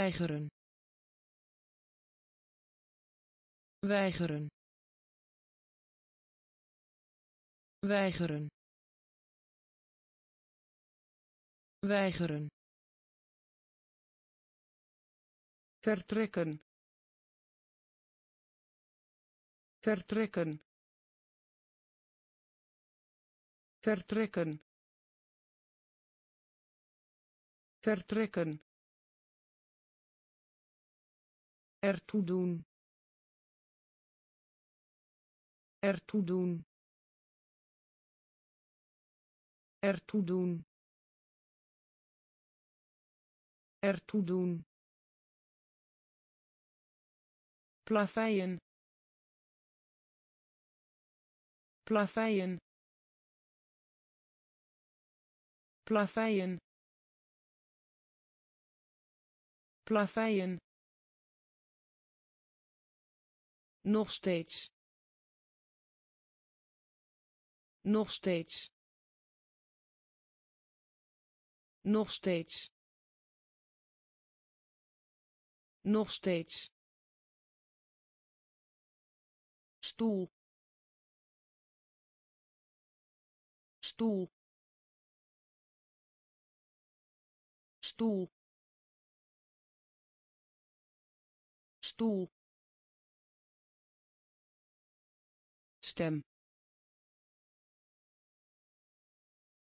weigeren. Weigeren. Weigeren. Weigeren. Vertrekken. Vertrekken. Vertrekken. Vertrekken ertoe doen. Ertoe doen. Ertoe doen. Ertoe doen. Plaveien. Plaveien. Plaveien. Plaveien nog steeds. Nog steeds. Nog steeds. Nog steeds. Stoel. Stoel. Stoel. Stoel stem.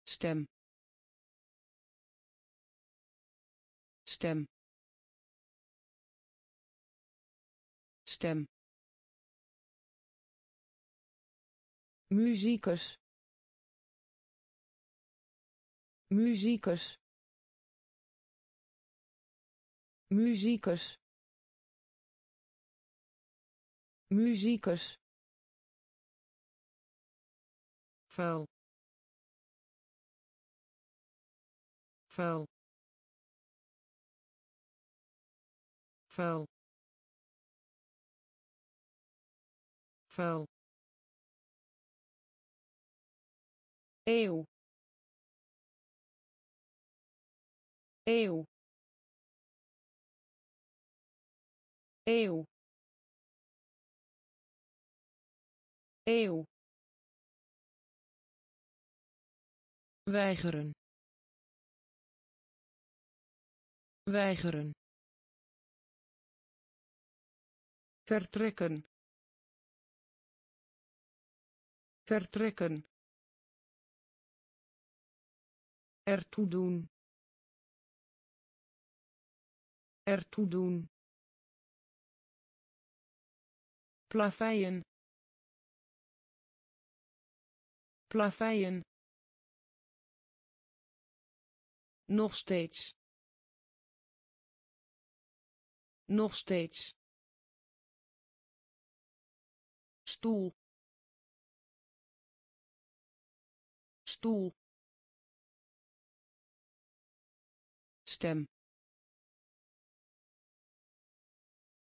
Stem. Stem. Stem. Muzikus. Muzikus. Muzikus. Muzikus vuil. Vuil. Vuil. Vuil. Eeuw. Eeuw. Eeuw. Eeuw weigeren. Weigeren. Vertrekken. Vertrekken. Ertoe doen. Ertoe doen. Plaveien. Plaveien nog steeds. Nog steeds. Stoel. Stoel. Stem.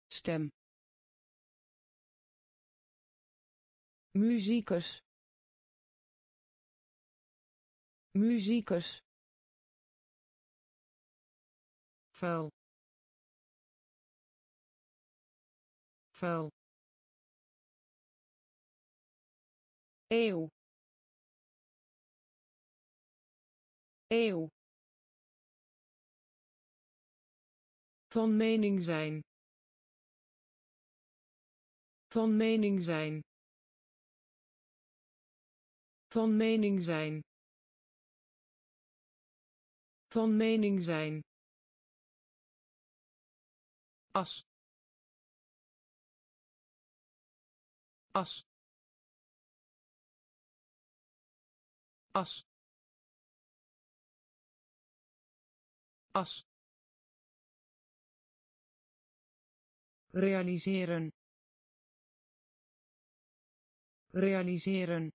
Stem. Muzikus. Muzikus vuil. Vuil. Eeuw. Eeuw. Van mening zijn. Van mening zijn. Van mening zijn. Van mening zijn as. As. As. As. Realiseren. Realiseren.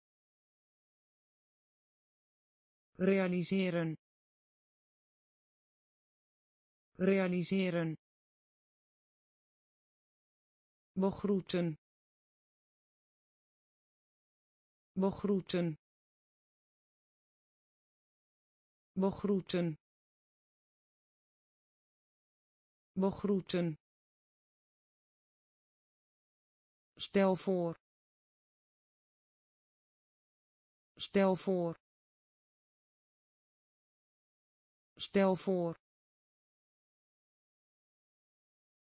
Realiseren. Realiseren begroeten. Begroeten. Begroeten. Begroeten. Stel voor. Stel voor. Stel voor.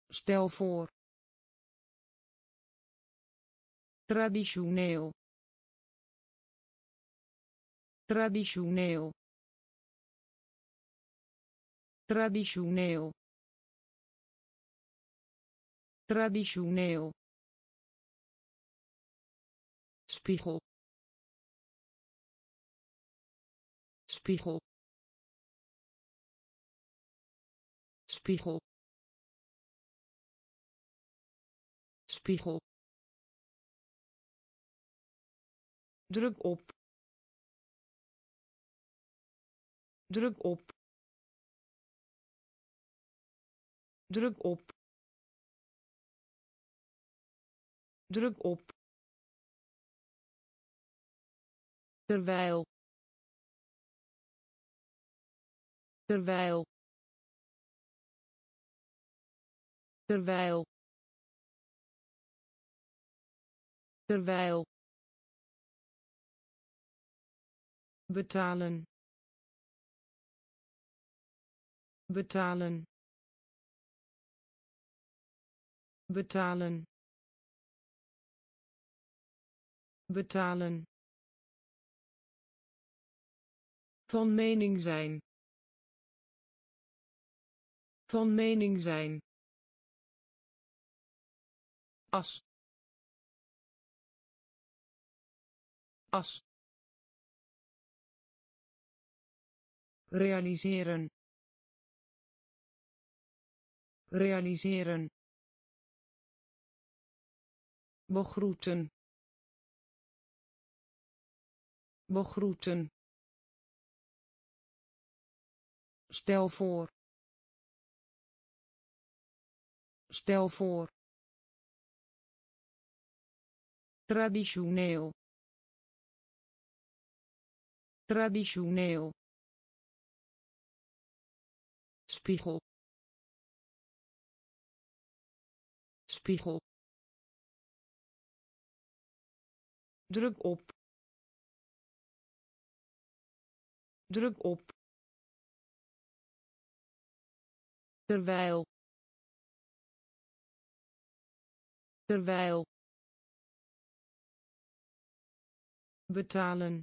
Stel voor traditioneel. Traditioneel. Traditioneel. Traditioneel. Spiegel. Spiegel. Spiegel. Spiegel druk op. Druk op. Druk op. Druk op. Terwijl. Terwijl. Terwijl. Terwijl betalen. Betalen. Betalen. Betalen. Van mening zijn. Van mening zijn. As. As realiseren. Realiseren. Begroeten. Begroeten. Stel voor. Stel voor. Traditioneel. Traditioneel spiegel. Spiegel. Druk op. Druk op. Terwijl. Terwijl. Betalen.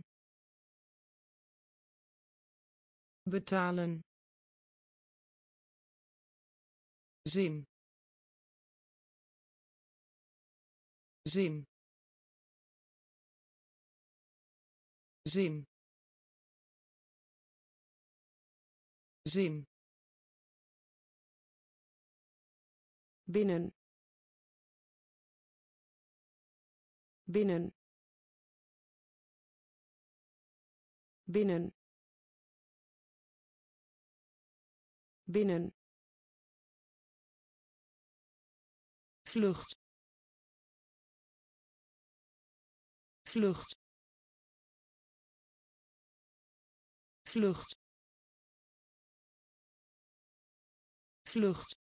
Betalen zin. Zin. Zin. Zin. Binnen. Binnen. Binnen. Binnen vlucht. Vlucht. Vlucht. Vlucht.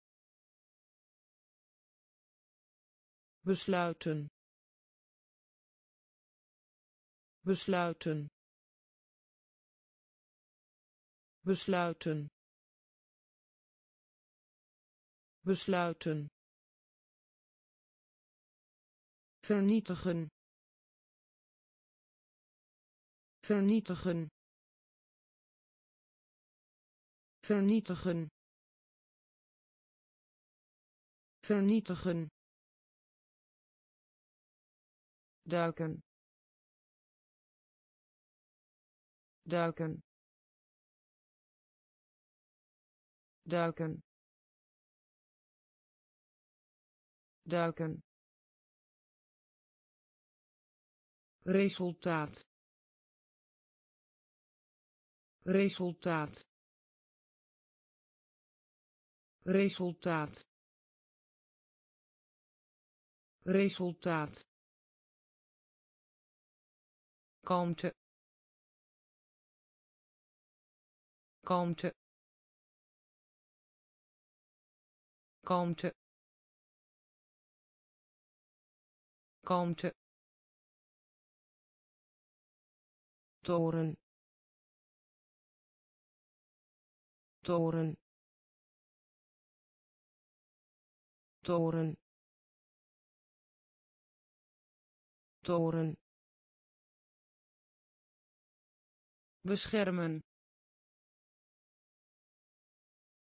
Besluiten. Besluiten. Besluiten. Besluiten vernietigen. Vernietigen. Vernietigen. Vernietigen. Duiken. Duiken. Duiken. Duiken resultaat. Resultaat. Resultaat. Resultaat. Kalmte. Kalmte. Kalmte. Kalmte toren. Toren. Toren. Toren. Beschermen.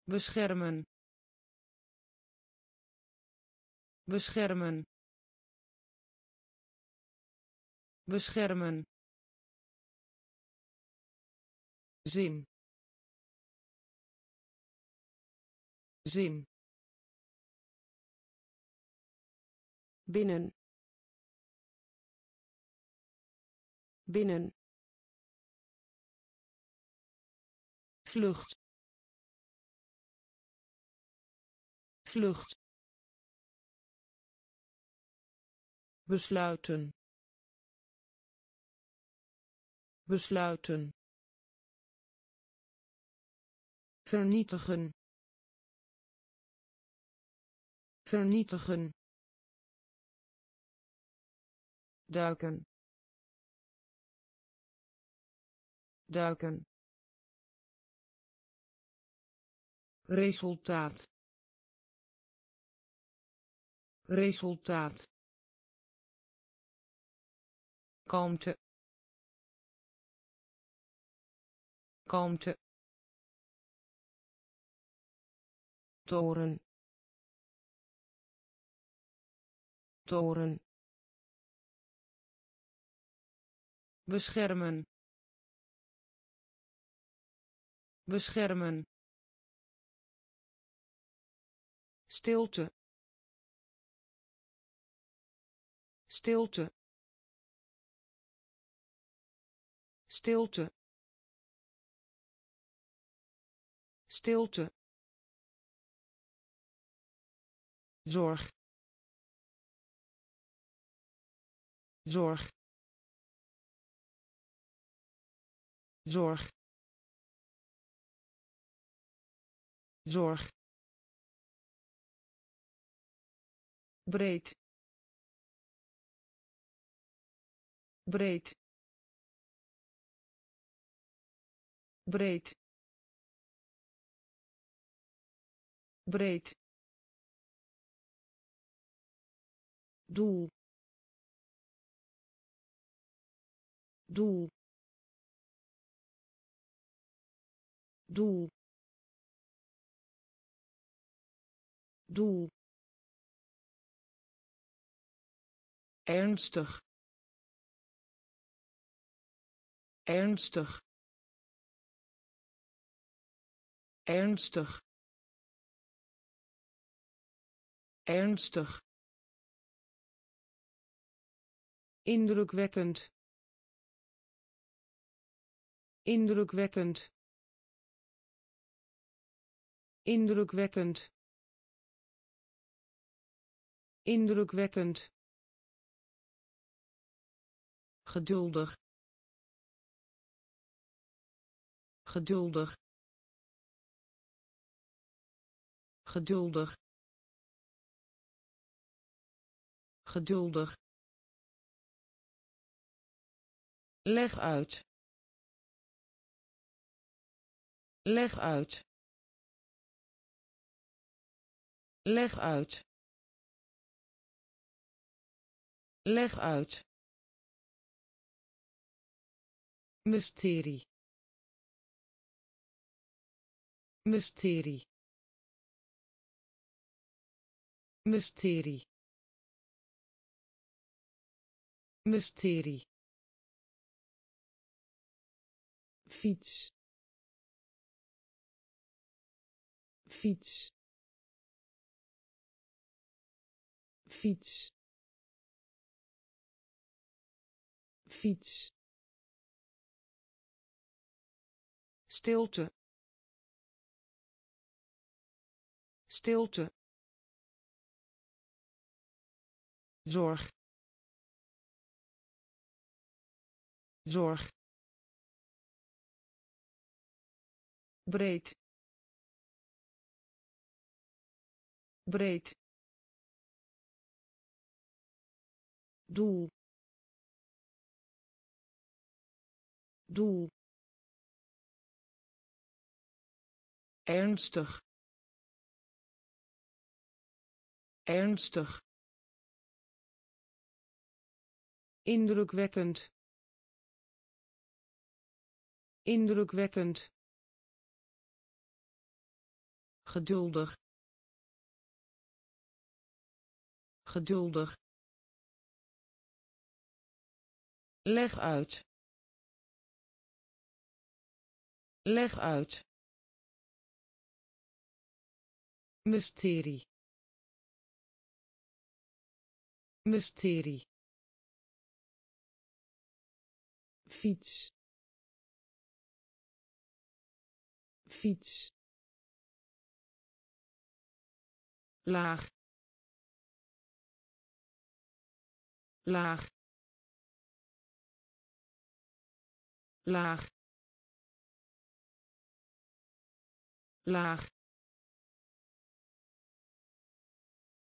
Beschermen. Beschermen. Beschermen zin. Zin. Binnen. Binnen. Vlucht. Vlucht. Besluiten. Besluiten vernietigen. Vernietigen. Duiken. Duiken. Resultaat. Resultaat. Kalmte. Kalmte toren. Toren. Beschermen. Beschermen. Stilte. Stilte. Stilte. Stilte zorg. Zorg. Zorg. Zorg. Breed. Breed. Breed. Breed doel. Doel. Doel. Doel. Ernstig. Ernstig. Ernstig. Ernstig indrukwekkend. Indrukwekkend. Indrukwekkend. Indrukwekkend. Geduldig. Geduldig. Geduldig. Geduldig leg uit. Leg uit. Leg uit. Leg uit. Mysterie. Mysterie. Mysterie. Mysterie fiets. Fiets. Fiets. Fiets. Stilte. Stilte. Zorg. Zorg breed. Breed. Doel. Doel. Ernstig. Ernstig. Indrukwekkend. Indrukwekkend geduldig geduldig leg uit leg uit mysterie mysterie fiets fiets laag laag laag laag.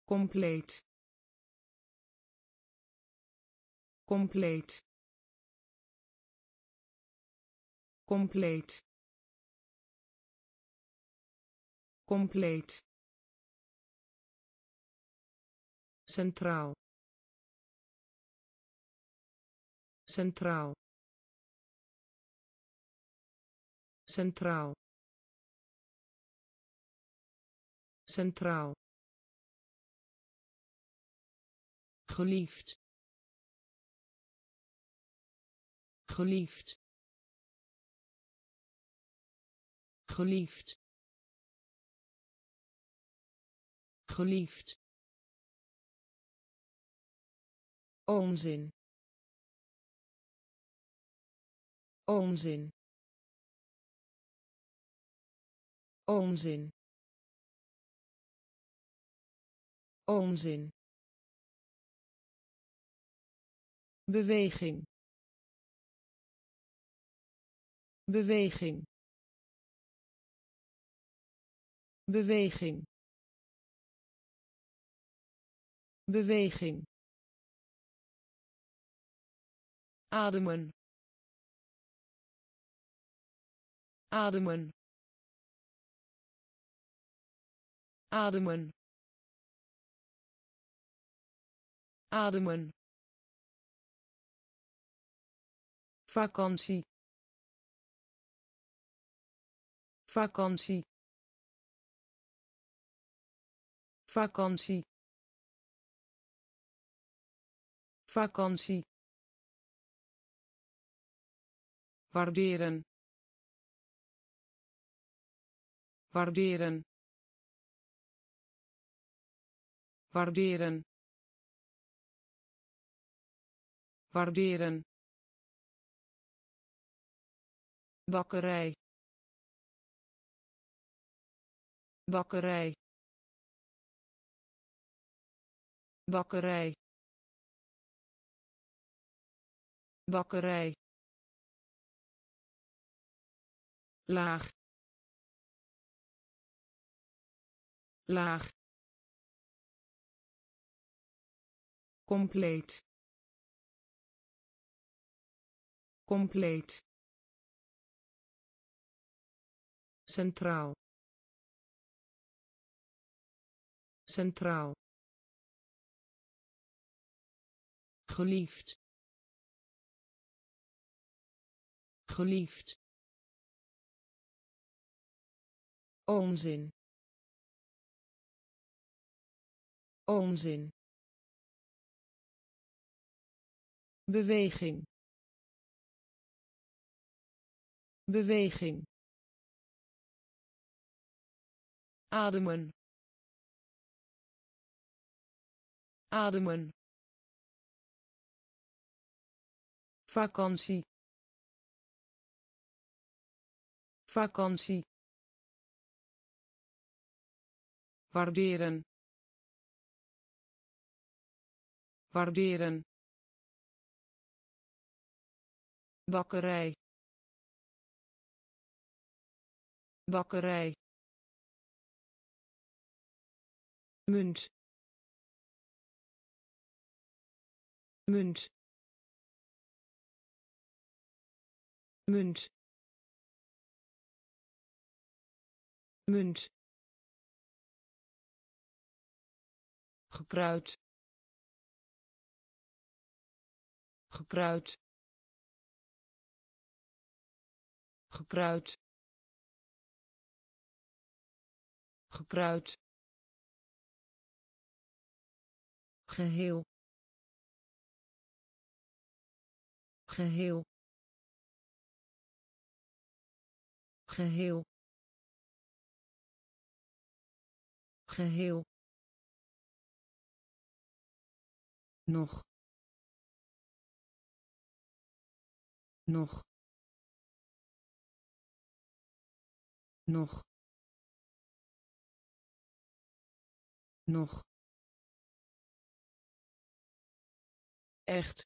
Compleet. Compleet. Compleet. Compleet centraal. Centraal. Centraal. Centraal. Geliefd. Geliefd. Geliefd. Geliefd onzin. Onzin. Onzin. Onzin. Beweging. Beweging. Beweging. Beweging ademen. Ademen. Ademen. Ademen. Vakantie. Vakantie. Vakantie. Vakantie waarderen. Waarderen. Waarderen. Waarderen. Bakkerij. Bakkerij. Bakkerij. Bakkerij laag. Laag. Compleet. Compleet. Centraal. Centraal. Geliefd. Geliefd onzin. Onzin. Beweging. Beweging. Ademen. Ademen. Vakantie. Vakantie waarderen. Waarderen. Bakkerij. Bakkerij. Munt. Munt. Munt. Munt gekruid. Gekruid. Gekruid. Gekruid. Geheel. Geheel. Geheel. Geheel nog. Nog. Nog. Nog. Echt.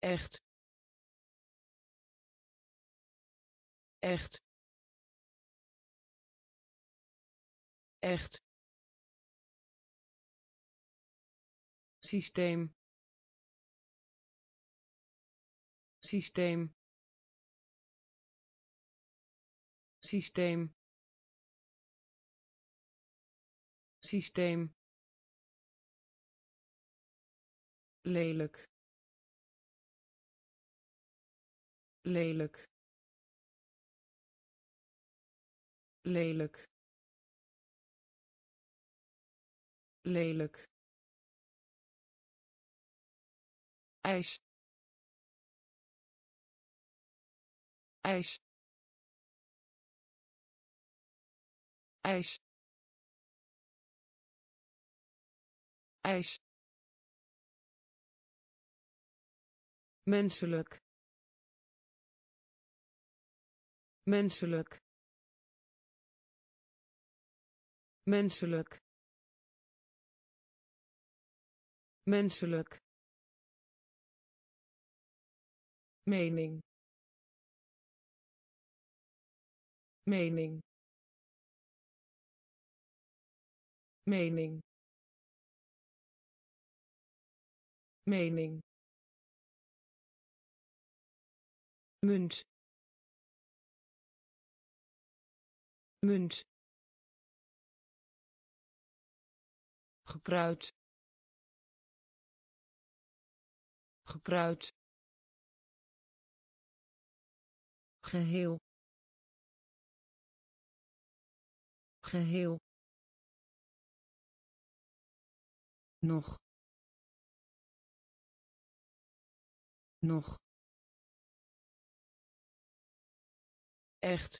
Echt. Echt. Echt systeem. Systeem. Systeem. Systeem. Lelijk. Lelijk. Lelijk. Lelijk ijs. Ijs. Ijs. Ijs. Menselijk. Menselijk. Menselijk. Menselijk mening. Mening. Mening. Mening. Munt. Munt. Gekruid. Gekruid geheel. Geheel. Nog. Nog. Echt.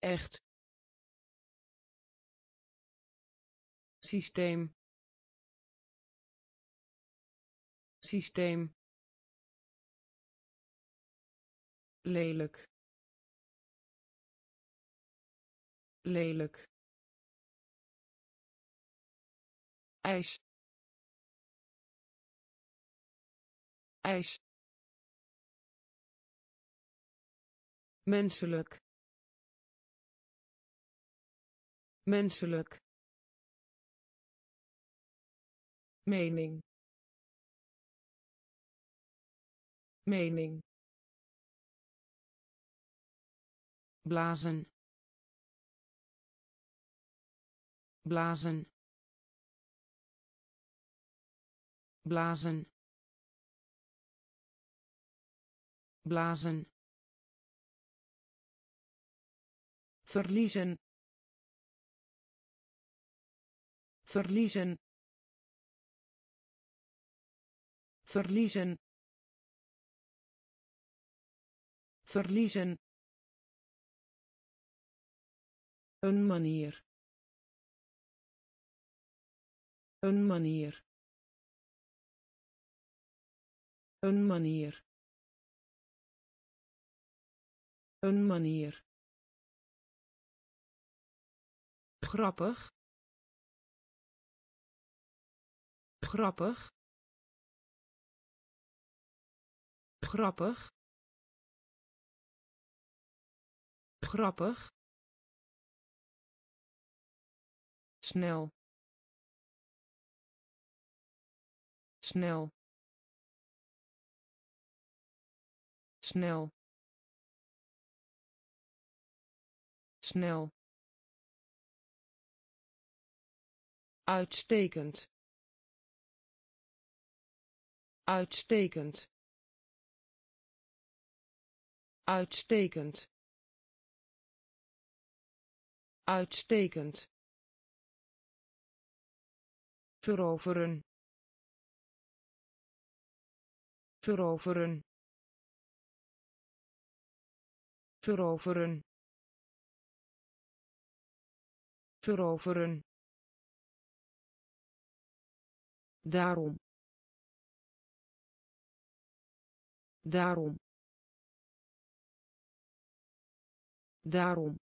Echt. Systeem. Systeem lelijk lelijk ijs ijs menselijk menselijk mening mening blazen. Blazen. Blazen. Blazen. Verliezen. Verliezen. Verliezen. Verliezen een manier. Een manier. Een manier. Een manier. Grappig. Grappig. Grappig. Grappig snel. Snel. Snel. Snel. Uitstekend. Uitstekend. Uitstekend. Uitstekend veroveren. Veroveren. Veroveren. Veroveren. Daarom. Daarom. Daarom.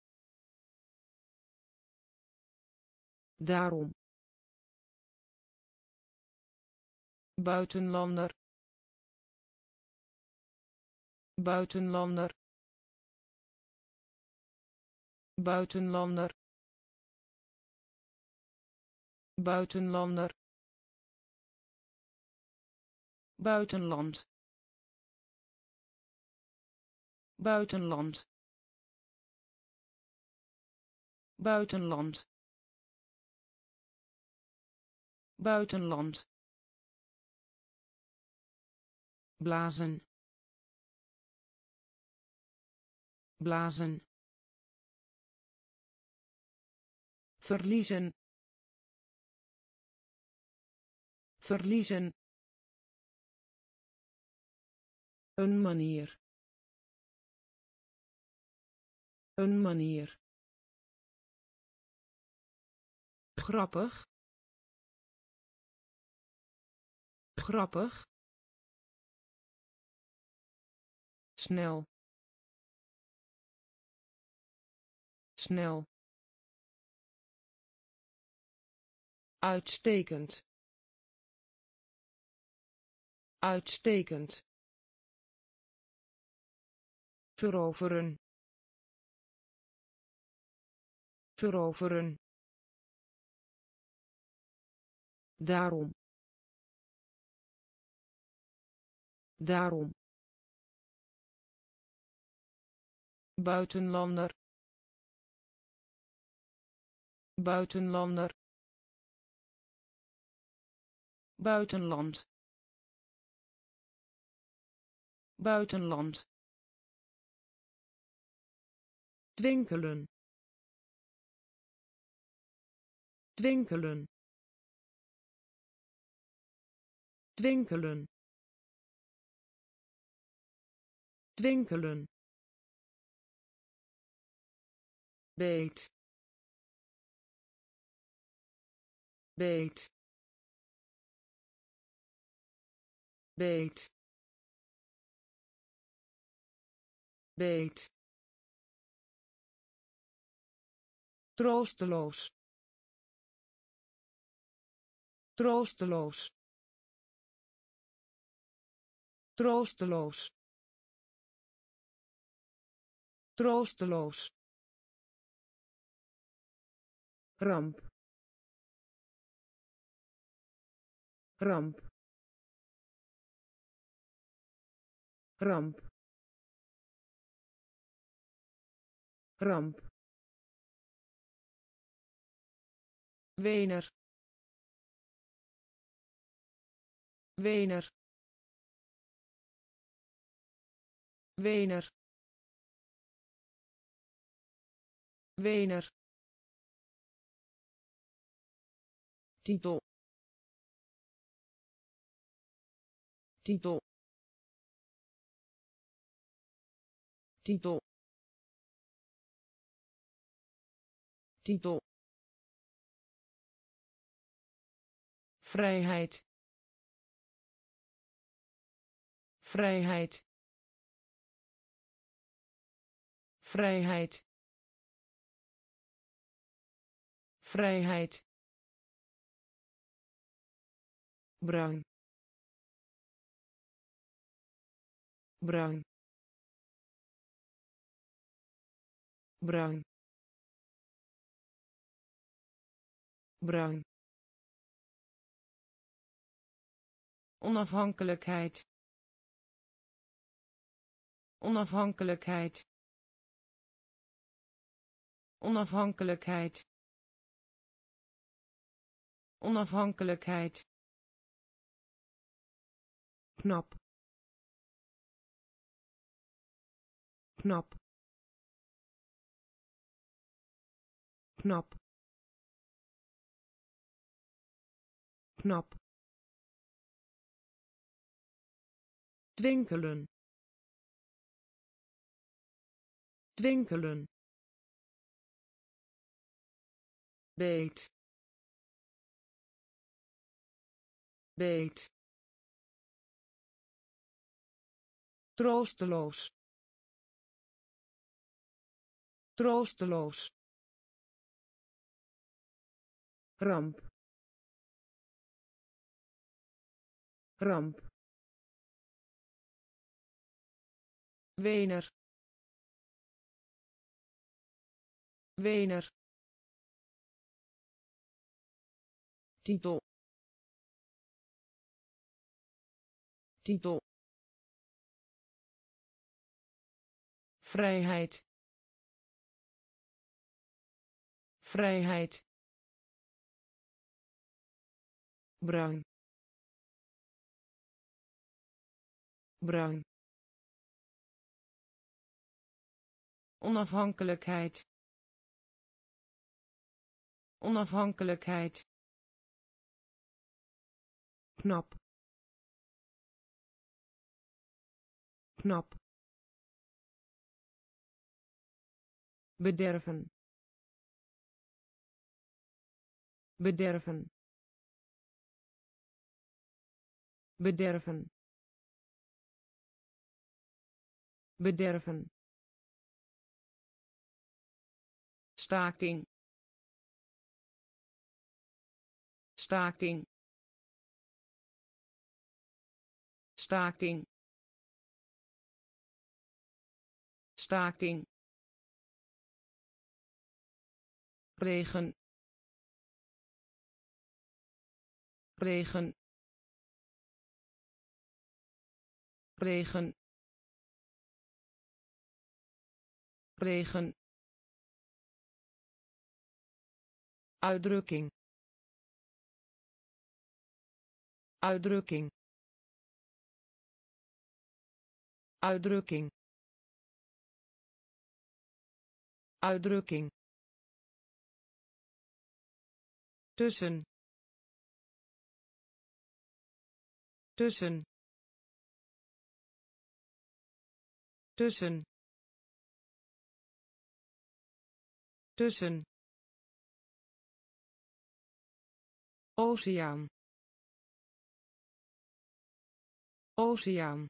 Daarom buitenlander buitenlander buitenlander buitenlander buitenland buitenland buitenland buitenland blazen. Blazen. Verliezen. Verliezen. Een manier. Een manier. Grappig. Grappig snel. Snel. Uitstekend. Uitstekend. Veroveren. Veroveren. Daarom. Daarom buitenlander buitenlander buitenland buitenland. Twinkelen twinkelen twinkelen twinkelen beet. Beet. Beet. Beet. Troosteloos. Troosteloos. Troosteloos. Troosteloos ramp ramp ramp ramp Wener. Wener. Wener. Wener titel titel titel titel vrijheid. Vrijheid. Vrijheid. Vrijheid bruin. Bruin. Bruin. Bruin. Onafhankelijkheid. Onafhankelijkheid. Onafhankelijkheid. Onafhankelijkheid knap. Knap. Knap. Knap. Twinkelen. Twinkelen. Beet. Beet troosteloos. Troosteloos. Ramp ramp Wener. Wener. Titel titel vrijheid. Vrijheid. Bruin. Bruin. Onafhankelijkheid. Onafhankelijkheid. Knap. Knap bederven. Bederven. Bederven. Bederven. Staking. Staking. Staking. Staking regen. Regen. Regen. Regen. Uitdrukking. Uitdrukking. Uitdrukking. Uitdrukking tussen. Tussen. Tussen. Tussen. Oceaan. Oceaan.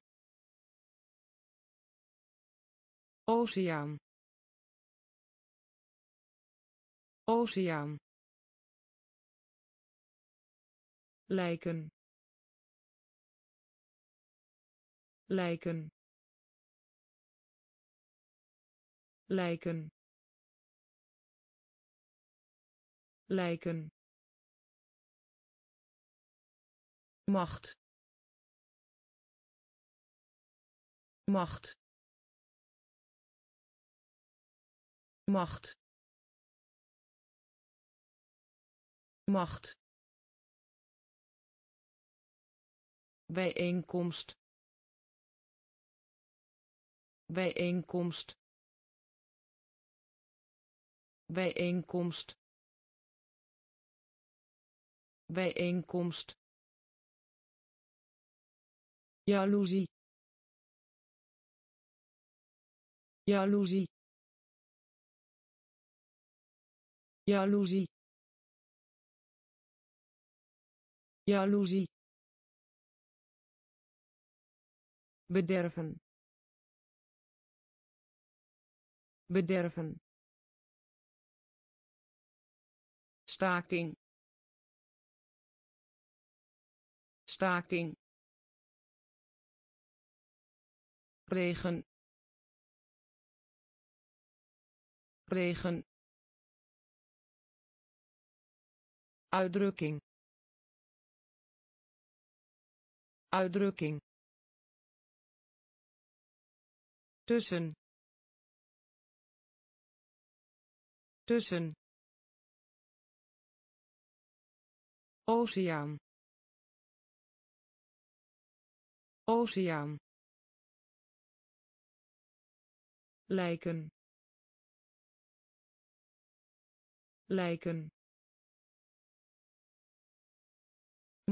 Oceaan. Oceaan lijken. Lijken. Lijken. Lijken. Macht. Macht. Macht. Macht bijeenkomst. Bijeenkomst. Bijeenkomst. Bijeenkomst. Jaloezie. Jaloezie. Jaloezie. Jaloezie bederven. Bederven. Staking. Staking. Regen. Regen. Uitdrukking. Uitdrukking tussen. Tussen. Oceaan. Oceaan. Lijken. Lijken.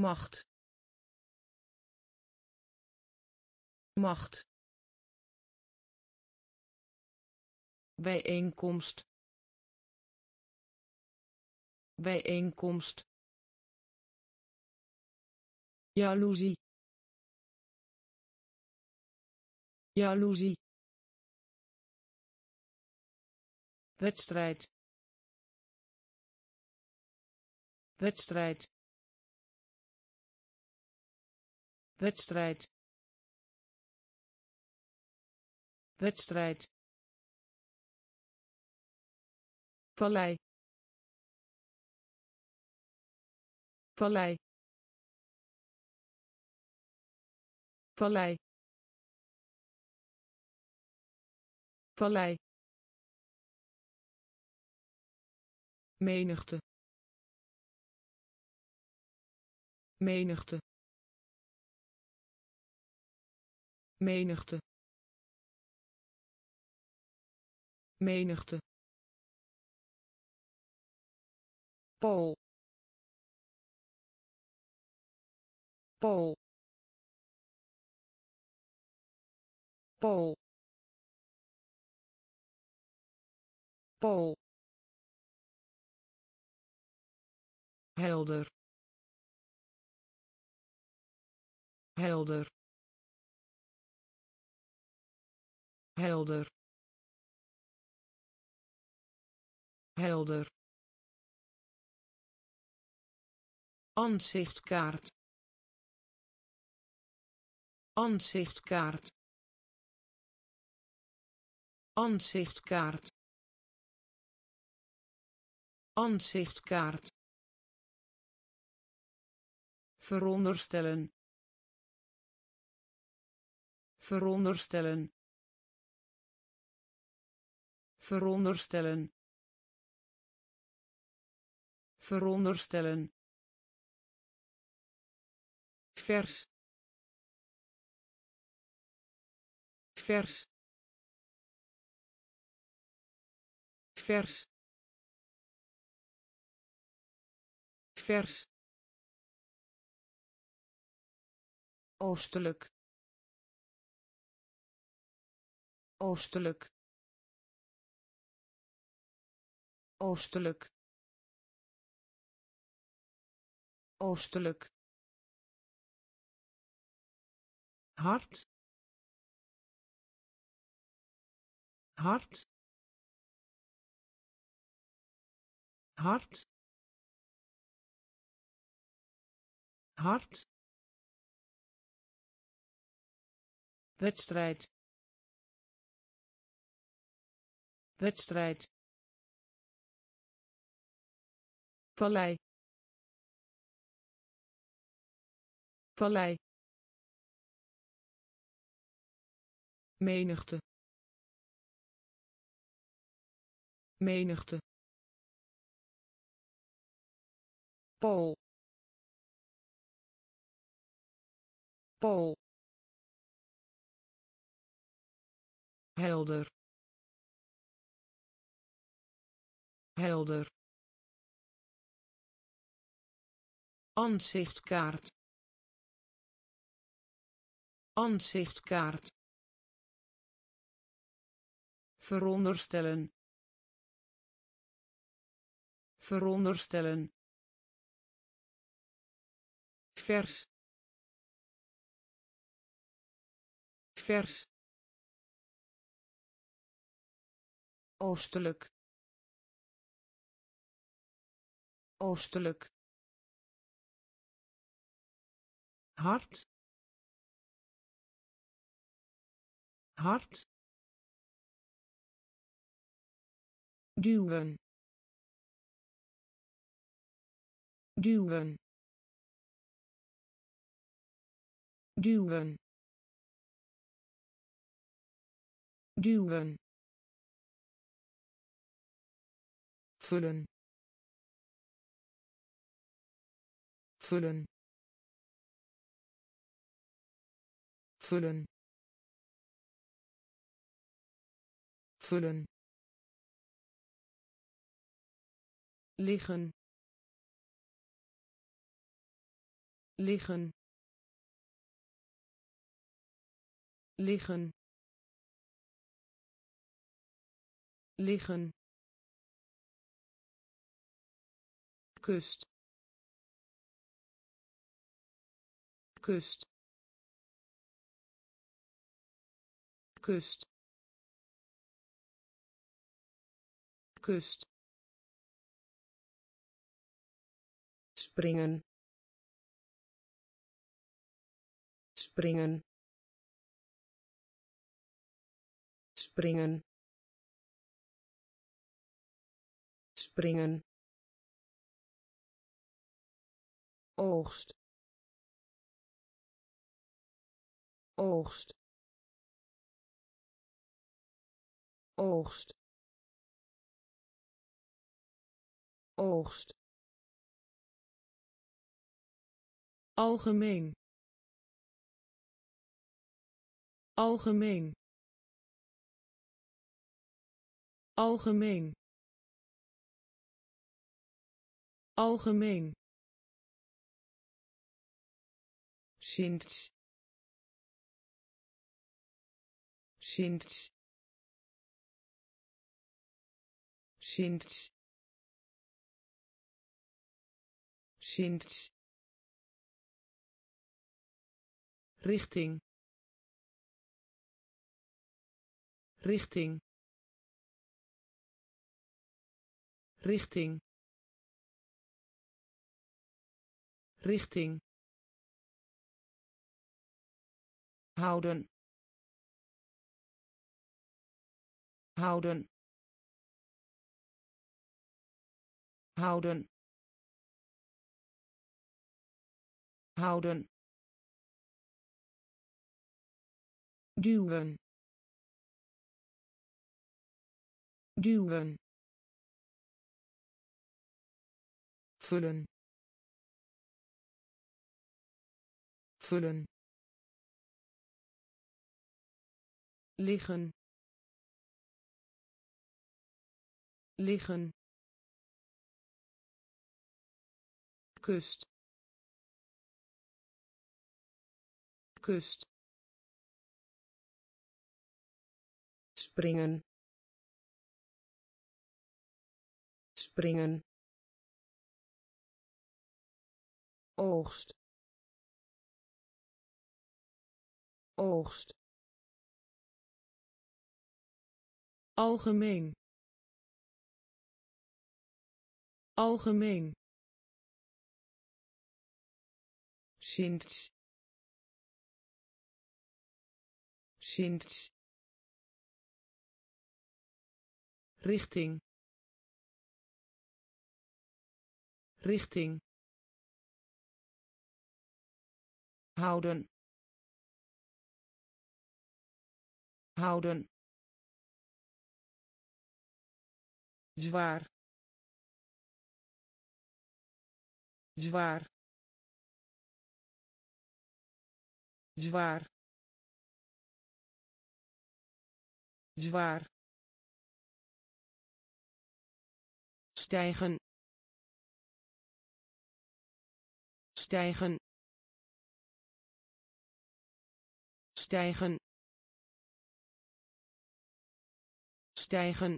Macht. Macht bijeenkomst. Bijeenkomst. Jaloezie. Jaloezie. Wedstrijd. Wedstrijd. Wedstrijd. Wedstrijd vallei. Vallei. Vallei. Vallei. Menigte. Menigte. Menigte. Menigte Pool Pool Pool Pool helder. Helder. Helder. Helder Ansichtkaart. Ansichtkaart. Ansichtkaart. Ansichtkaart. Veronderstellen. Veronderstellen. Veronderstellen. Veronderstellen vers. Vers. Vers. Vers. Oostelijk. Oostelijk. Oostelijk. Oostelijk hart. Hart. Hart. Hart. Wedstrijd. Wedstrijd. Vallei. Vallei menigte. Menigte. Pool. Pool. Helder. Helder. Ansichtkaart. Ansichtkaart veronderstellen. Veronderstellen. Vers. Vers. Oostelijk. Oostelijk. Hart. Hart duwen. Duwen. Duwen. Duwen. Vullen. Vullen. Vullen. Vullen liggen. Liggen. Liggen. Liggen. Kust. Kust. Kust. Kust springen. Springen. Springen. Springen. Oogst. Oogst. Oogst. Oogst algemeen. Algemeen. Algemeen. Algemeen. Sinds. Sinds. Sinds. Sinds richting. Richting. Richting. Richting. Houden. Houden. Houden. Houden duwen. Duwen. Vullen. Vullen. Liggen. Liggen. Kust. Kust springen. Springen. Oogst. Oogst. Algemeen. Algemeen. Sinds. Sinds richting. Richting. Houden. Houden. Zwaar. Zwaar. Zwaar. Zwaar stijgen. Stijgen. Stijgen. Stijgen.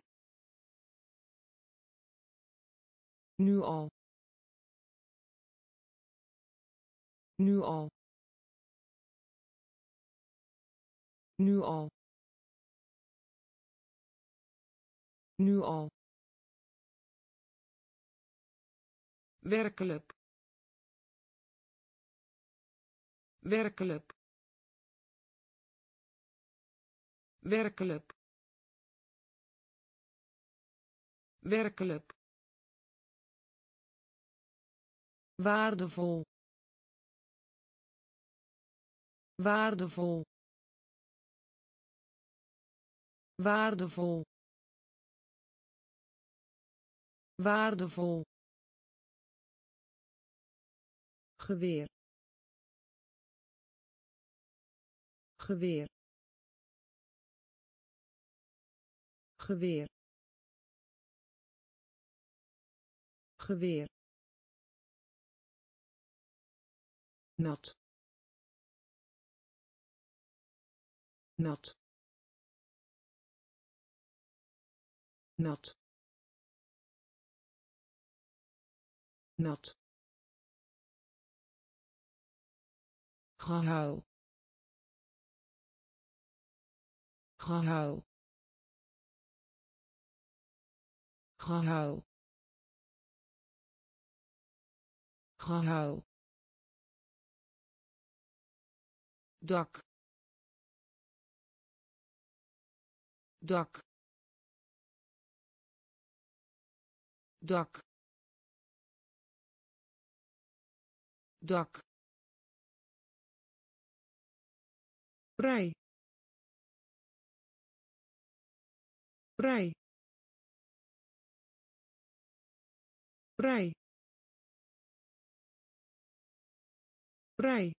Nu al. Nu al. Nu al. Nu al werkelijk. Werkelijk. Werkelijk. Werkelijk. Waardevol. Waardevol. Waardevol. Waardevol geweer. Geweer. Geweer. Geweer. Nat. Nat. Nat. Nat gehuil gehuil gehuil gehuil dak dak dak dak vrij vrij vrij vrij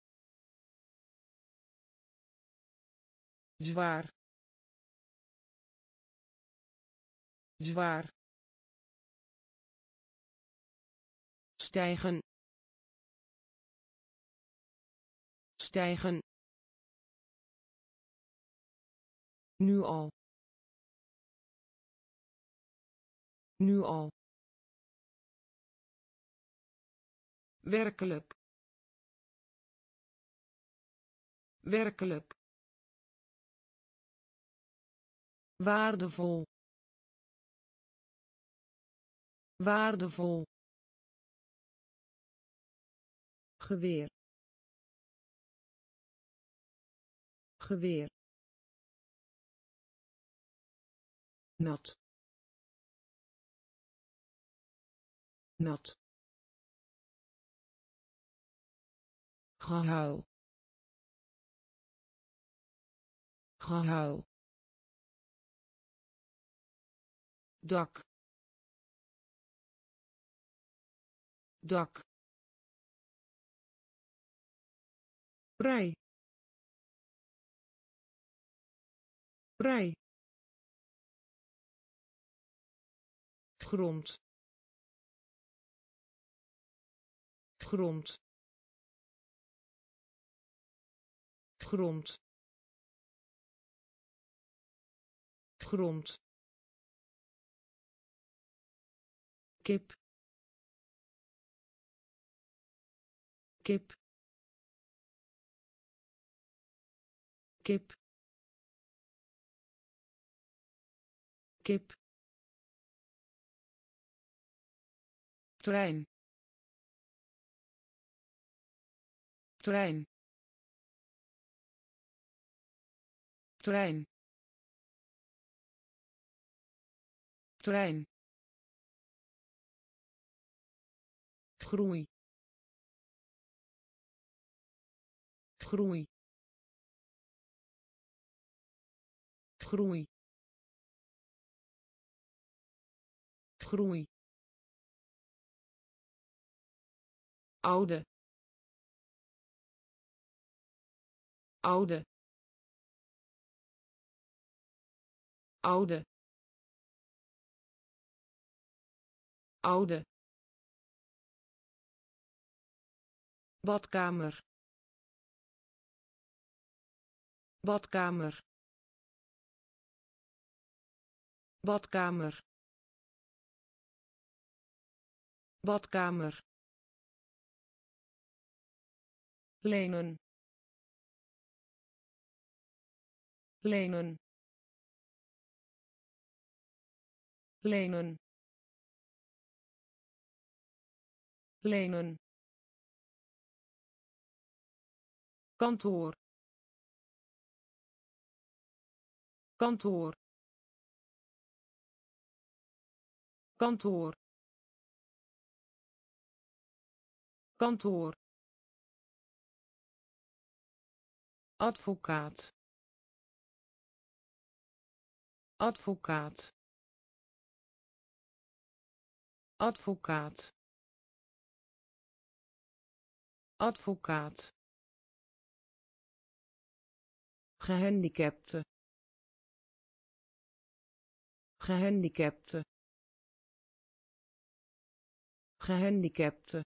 zwaar. Zwaar. Stijgen. Stijgen nu al. Nu al. Werkelijk. Werkelijk. Waardevol. Waardevol. Geweer. Geweer nat. Nat. Gehuil. Gehuil. Dak. Dak. Vrij vrij grond. Grond. Grond. Grond. Kip. Kip. Kip. Kip trein. Trein. Trein. Trein. Groei. Groei. Groei. Groei oude. Oude. Oude. Oude. Badkamer. Badkamer. Badkamer. Badkamer lenen. Lenen. Lenen. Lenen. Kantoor. Kantoor. Kantoor. Kantoor advocaat. Advocaat. Advocaat. Advocaat. Gehandicapte. Gehandicapte. Gehandicapte.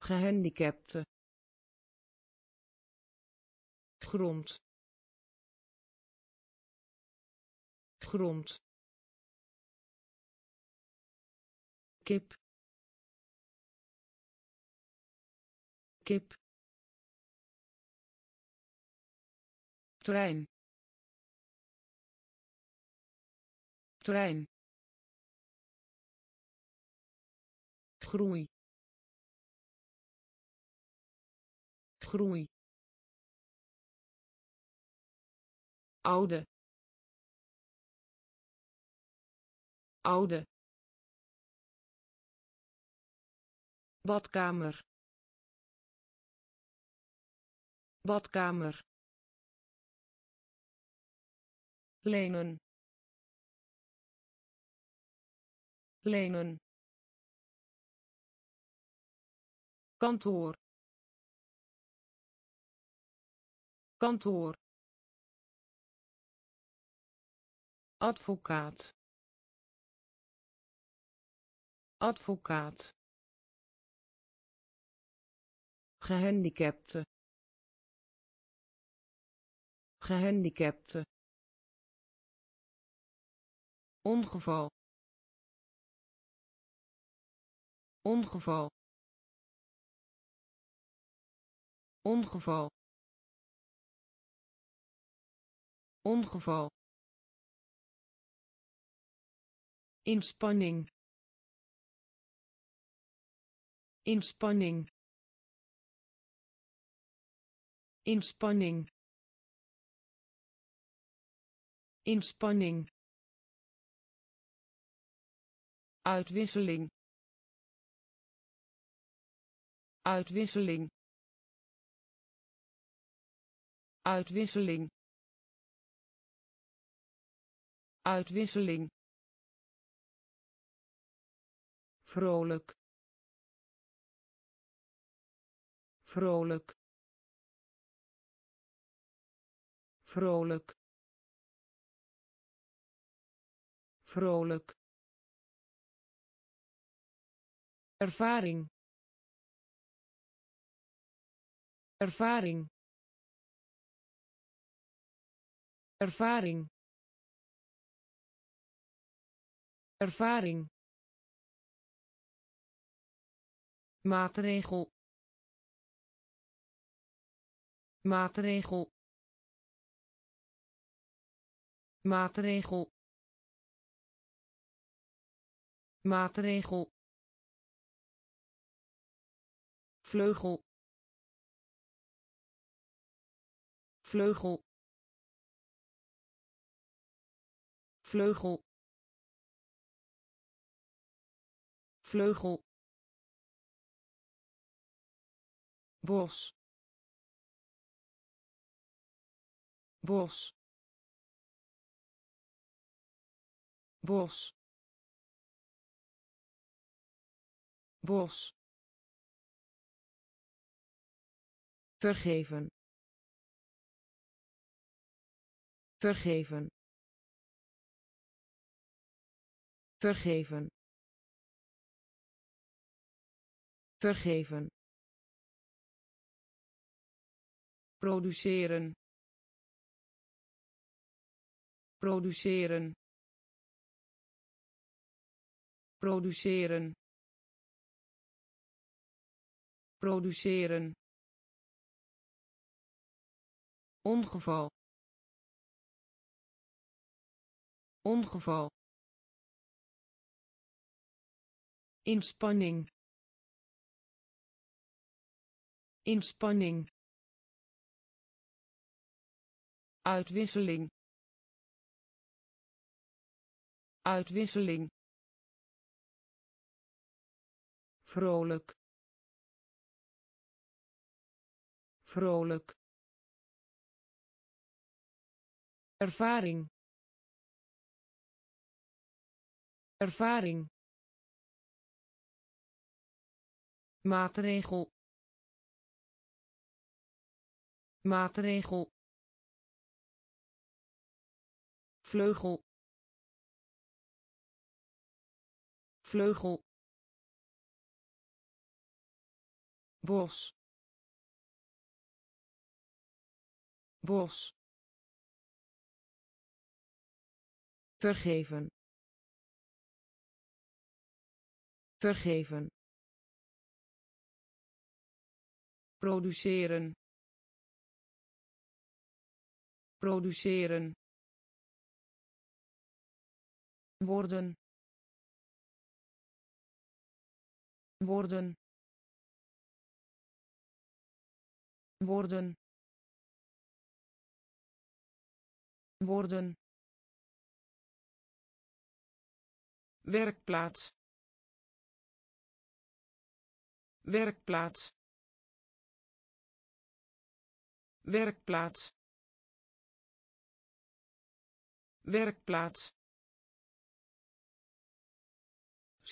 Gehandicapte grond. Grond. Kip. Kip. Trein. Trein. Groei. Groei oude. Oude. Badkamer. Badkamer. Lenen. Lenen. Kantoor. Kantoor advocaat. Advocaat. Gehandicapte. Gehandicapte. Ongeval. Ongeval. Ongeval. Ongeval inspanning. Inspanning. Inspanning. Inspanning. Uitwisseling. Uitwisseling. Uitwisseling. Uitwisseling vrolijk. Vrolijk. Vrolijk. Vrolijk. Ervaring. Ervaring. Ervaring. Ervaring maatregel maatregel maatregel maatregel vleugel vleugel vleugel vleugel bos. Bos. Bos. Bos. Vergeven. Vergeven. Vergeven. Vergeven produceren. Produceren. Produceren. Produceren. Ongeval. Ongeval. Inspanning. Inspanning uitwisseling. Uitwisseling. Vrolijk. Vrolijk. Ervaring. Ervaring. Maatregel. Maatregel vleugel. Vleugel. Bos. Bos. Vergeven. Vergeven. Produceren. Produceren worden worden worden worden werkplaats. Werkplaats. Werkplaats. Werkplaats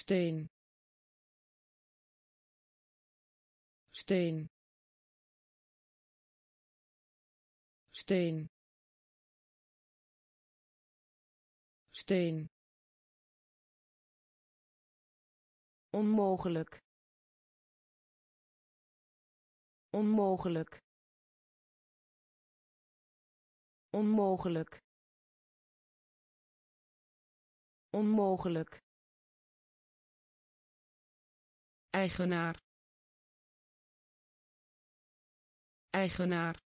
steen. Steen. Steen. Steen. Onmogelijk. Onmogelijk. Onmogelijk. Onmogelijk eigenaar. Eigenaar.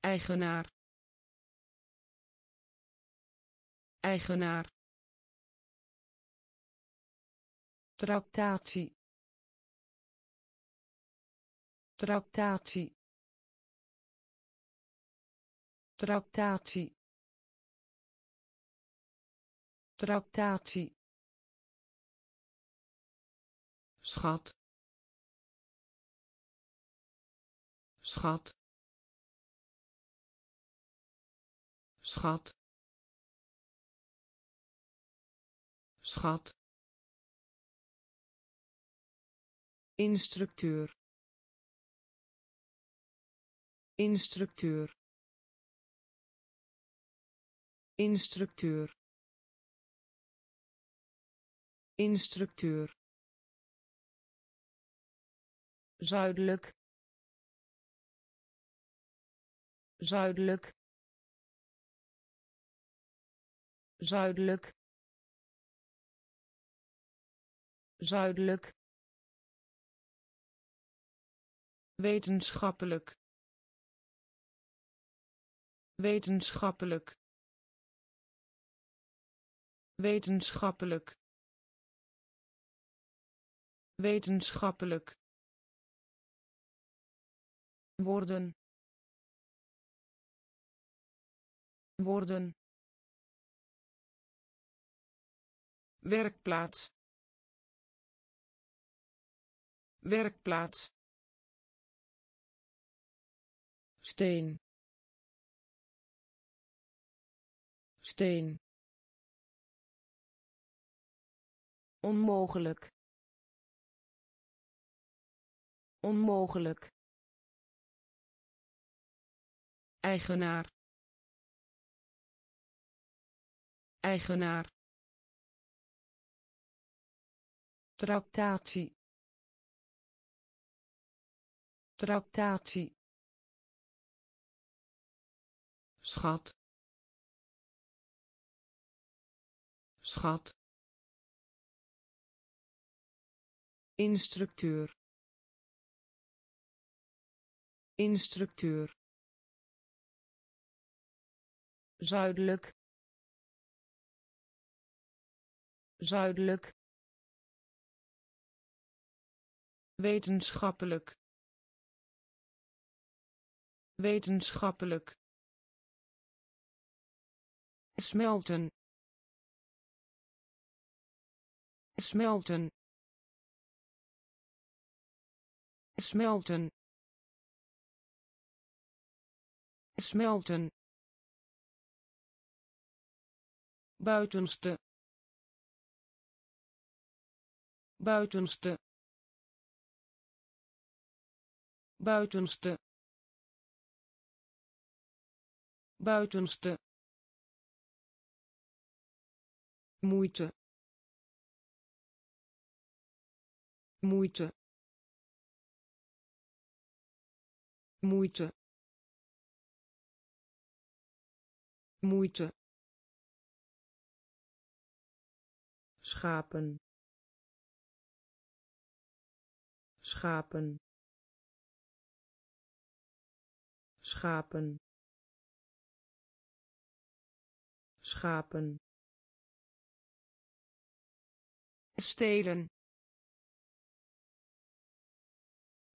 Eigenaar. Eigenaar. Tractatie. Tractatie. Tractatie. Tractatie schat. Schat. Schat. Schat. Instructeur. Instructeur. Instructeur. Instructeur zuidelijk zuidelijk zuidelijk zuidelijk. Wetenschappelijk wetenschappelijk wetenschappelijk. Wetenschappelijk worden worden werkplaats. Werkplaats. Steen. Steen. Onmogelijk. Onmogelijk eigenaar. Eigenaar. Tractatie. Tractatie. Schat. Schat. Instructeur. Instructeur zuidelijk zuidelijk wetenschappelijk wetenschappelijk smelten smelten smelten smelten buitenste buitenste buitenste buitenste. Moeite. Moeite. Moeite. Moeite schapen. Schapen. Schapen. Schapen. Stelen.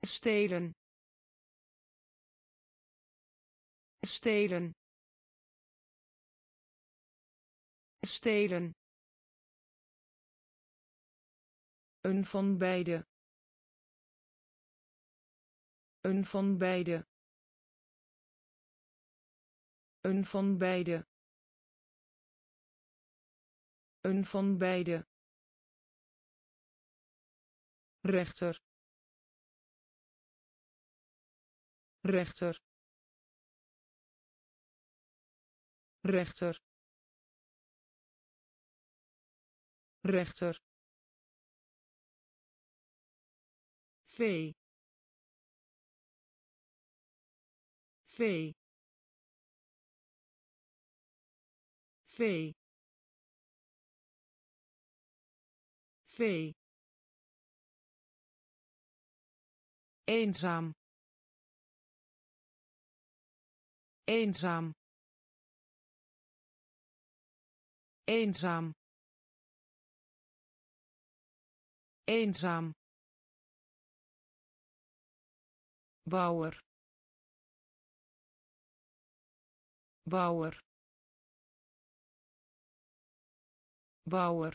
Stelen. Stelen. Stelen Een van beide. Een van beide. Een van beide. Een van beide. rechter rechter rechter rechter vee vee vee vee eenzaam. Eenzaam. Eenzaam. Eenzaam bouwer bouwer bouwer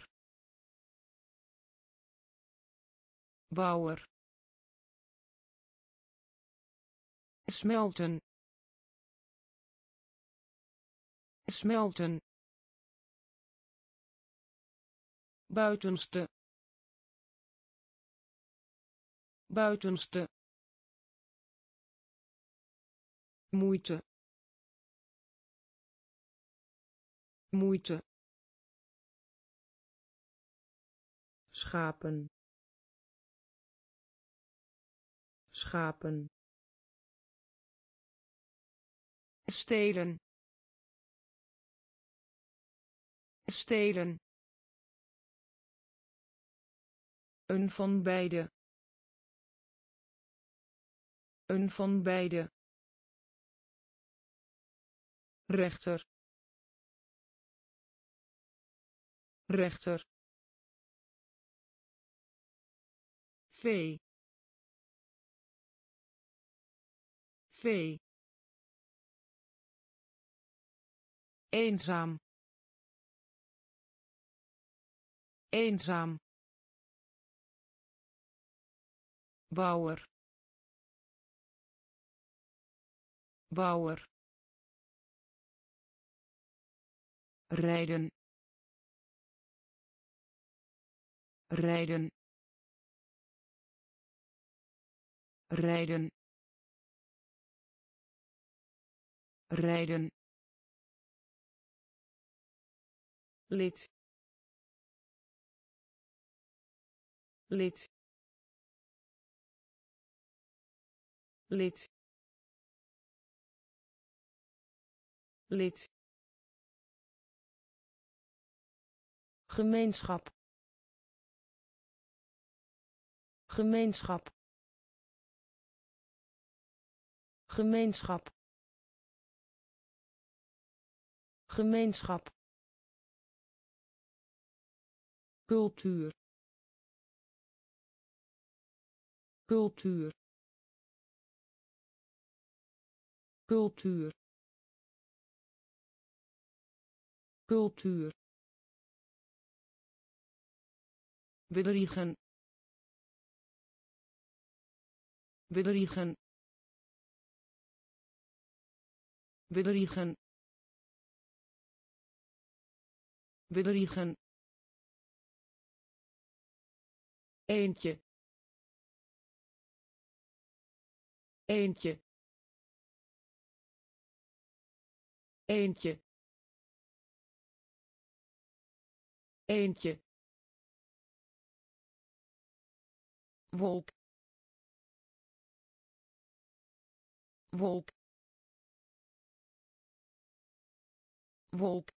bouwer smelten. Smelten. Buitenste. Buitenste moeite moeite schapen. Schapen. Stelen. Stelen. Een van beide. Een van beide rechter. Rechter. Vee vee eenzaam. Eenzaam. Bouwer. Bouwer rijden. Rijden. Rijden. Rijden. Lid. Lid. Lid. Lid gemeenschap. Gemeenschap. Gemeenschap. Gemeenschap. Cultuur. Cultuur. Cultuur. Cultuur bedriegen. Bedriegen. Bedriegen. Bedriegen. Eentje. Eentje. Eentje. Eentje wolk wolk wolk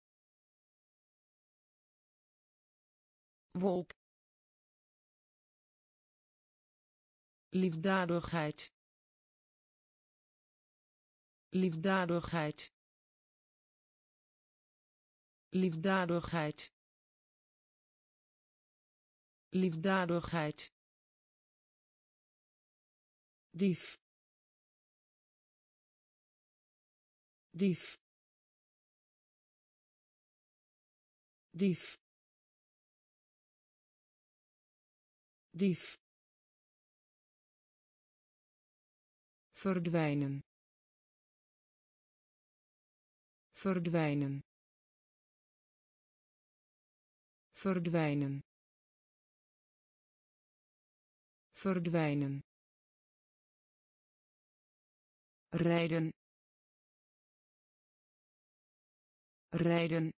wolk. Liefdadigheid liefdadigheid. Liefdadigheid liefdadigheid dief. Dief. Dief. Dief. Verdwijnen. Verdwijnen. Verdwijnen. Verdwijnen rijden. Rijden.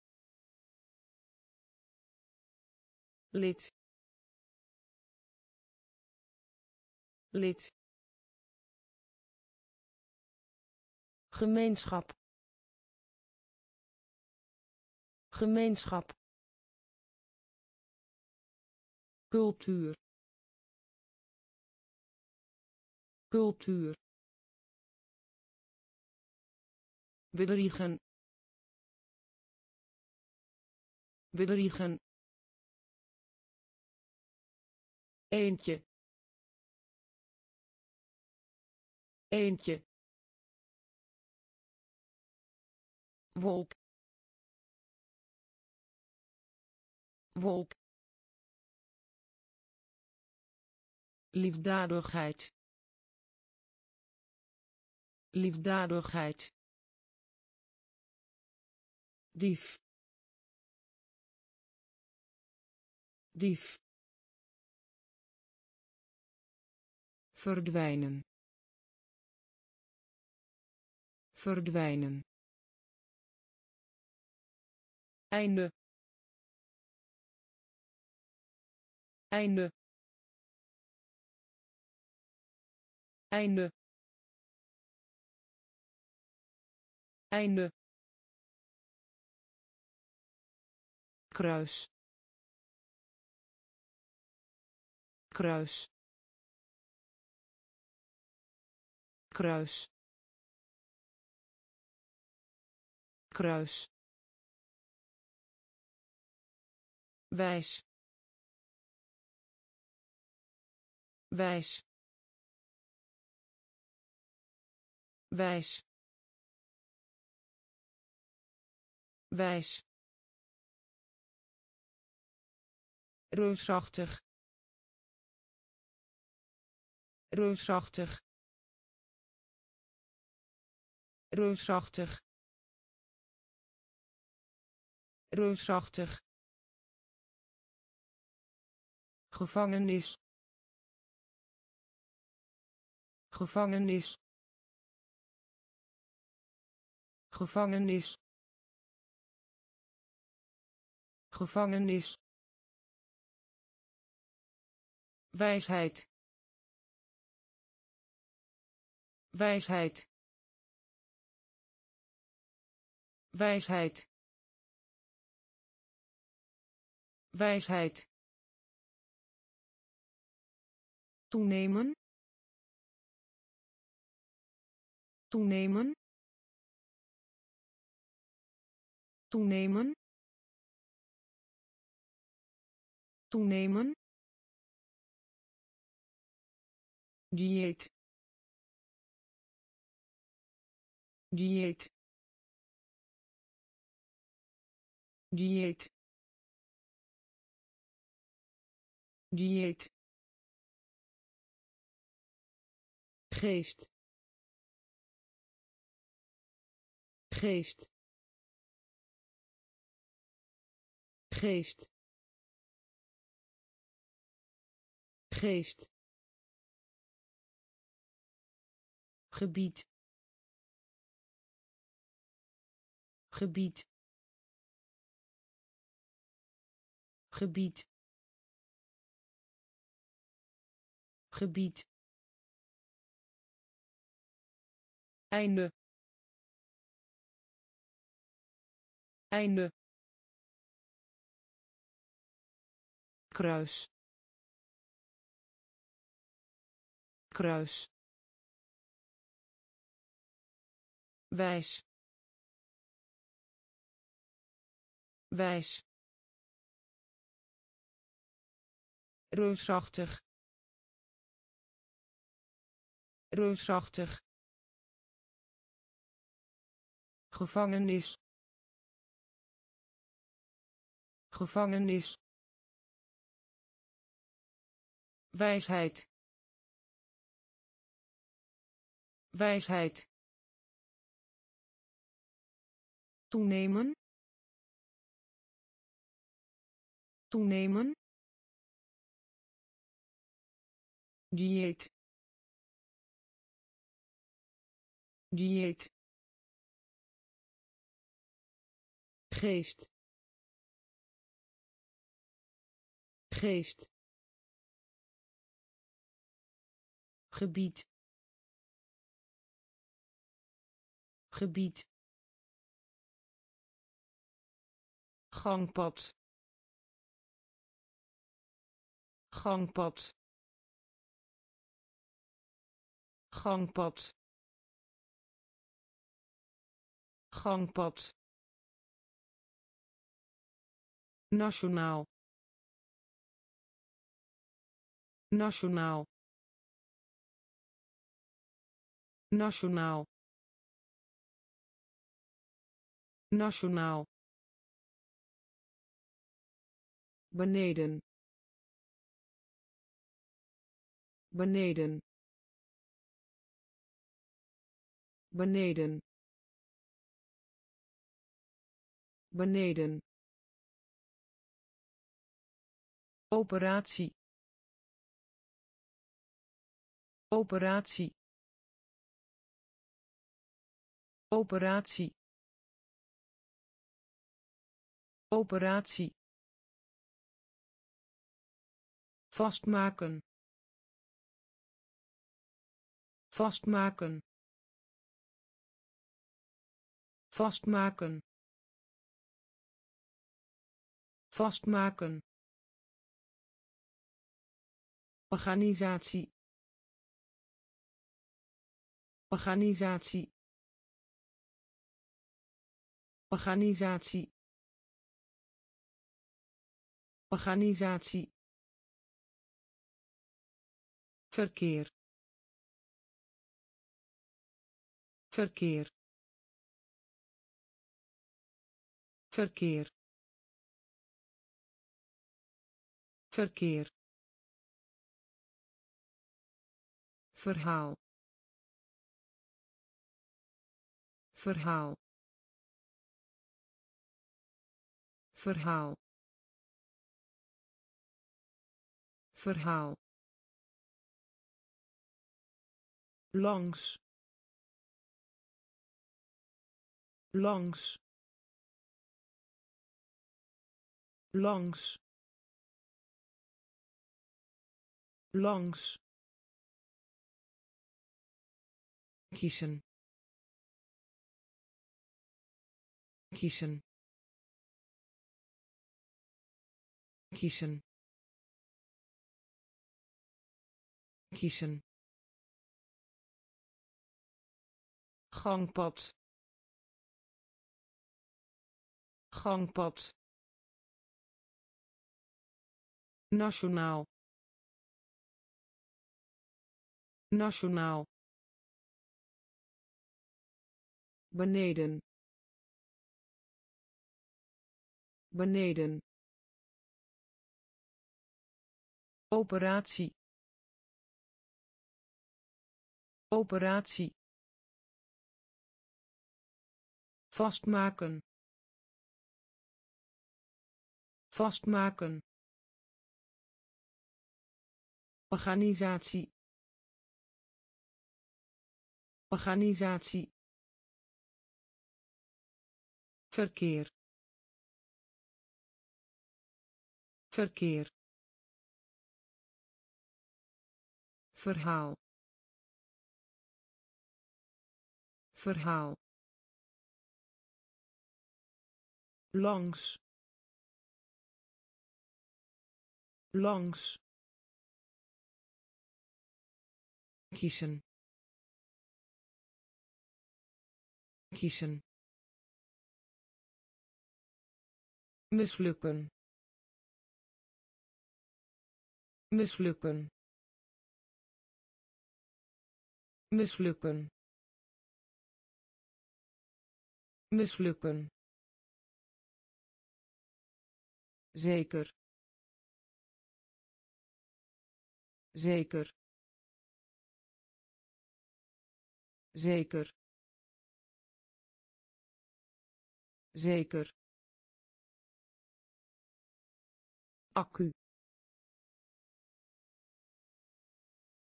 Lid. Lid. Gemeenschap. Gemeenschap. Cultuur. Cultuur bedriegen. Bedriegen. Eentje. Eentje. Wolk. Wolk. Liefdadigheid. Liefdadigheid dief. Dief. Verdwijnen. Verdwijnen. Einde. Einde. Einde. Einde kruis. Kruis. Kruis. Kruis. Wijs. Wijs. Wijs. Wijs reusachtig. Reusachtig. Reusachtig. Reusachtig. Gevangenis. Gevangenis. Gevangenis. Gevangenis wijsheid. Wijsheid. Wijsheid. Wijsheid. Toenemen. Toenemen. Toenemen. Toenemen dieet. Dieet. Dieet. Dieet. Geest. Geest. Geest. Geest gebied. Gebied. Gebied. Gebied. Einde. Einde. Kruis. Kruis wijs. Wijs. Reusachtig. Reusachtig. Gevangenis. Gevangenis. Wijsheid. Wijsheid toenemen. Toenemen. Dieet. Dieet. Geest. Geest. Gebied. Gebied gangpad. Gangpad. Gangpad. Gangpad. Nationaal. Nationaal. Nationaal. Nationaal beneden. Beneden. Beneden. Beneden. Operatie. Operatie. Operatie. Operatie vastmaken. Vastmaken. Vastmaken. Vastmaken. Organisatie. Organisatie. Organisatie. Organisatie verkeer. Verkeer. Verkeer. Verkeer. Verhaal. Verhaal. Verhaal. Verhaal langs. Langs. Langs. Langs. Kiezen. Kiezen. Kiezen. Kiezen gangpad. Gangpad. Nationaal. Nationaal. Beneden. Beneden. Operatie. Operatie vastmaken. Vastmaken. Organisatie. Organisatie. Verkeer. Verkeer. Verhaal. Verhaal langs. Langs. Kiezen. Kiezen. Mislukken. Mislukken. Mislukken. Mislukken zeker. Zeker. Zeker. Zeker. Accu.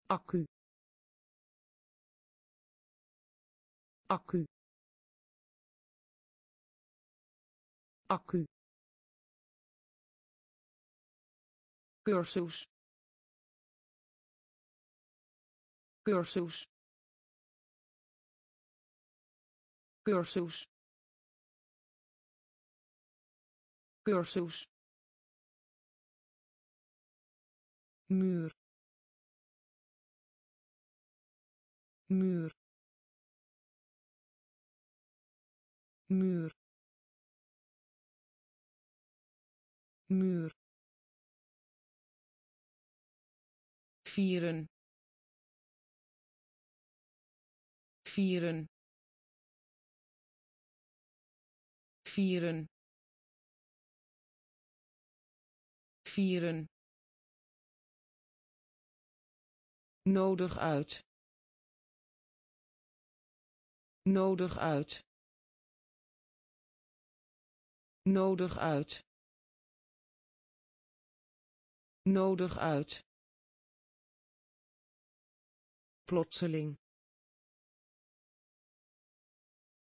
Accu. Accu. Accu cursus. Cursus. Cursus. Cursus. Muur. Muur. Muur. Muur vieren. Vieren. Vieren. Vieren. Nodig uit. Nodig uit. Nodig uit. Nodig uit plotseling.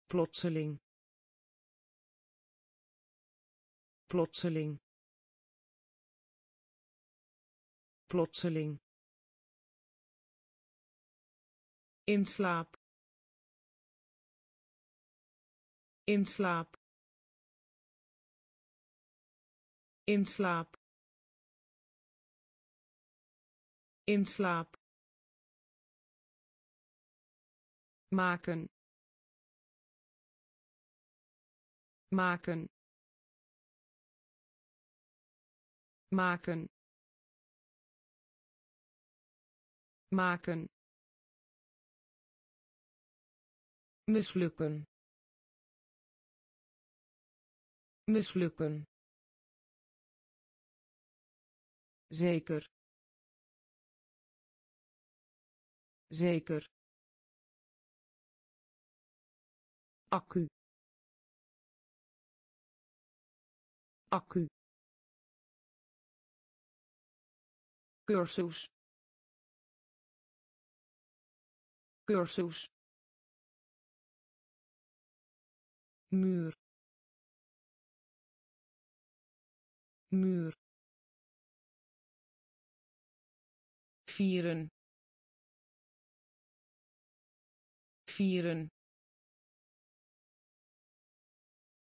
Plotseling. Plotseling. Plotseling. In slaap. In slaap. In slaap. In slaap maken. Maken. Maken. Maken. Mislukken. Mislukken. Zeker. Zeker accu. Accu. Cursus. Cursus. Muur. Muur. Vieren. Vieren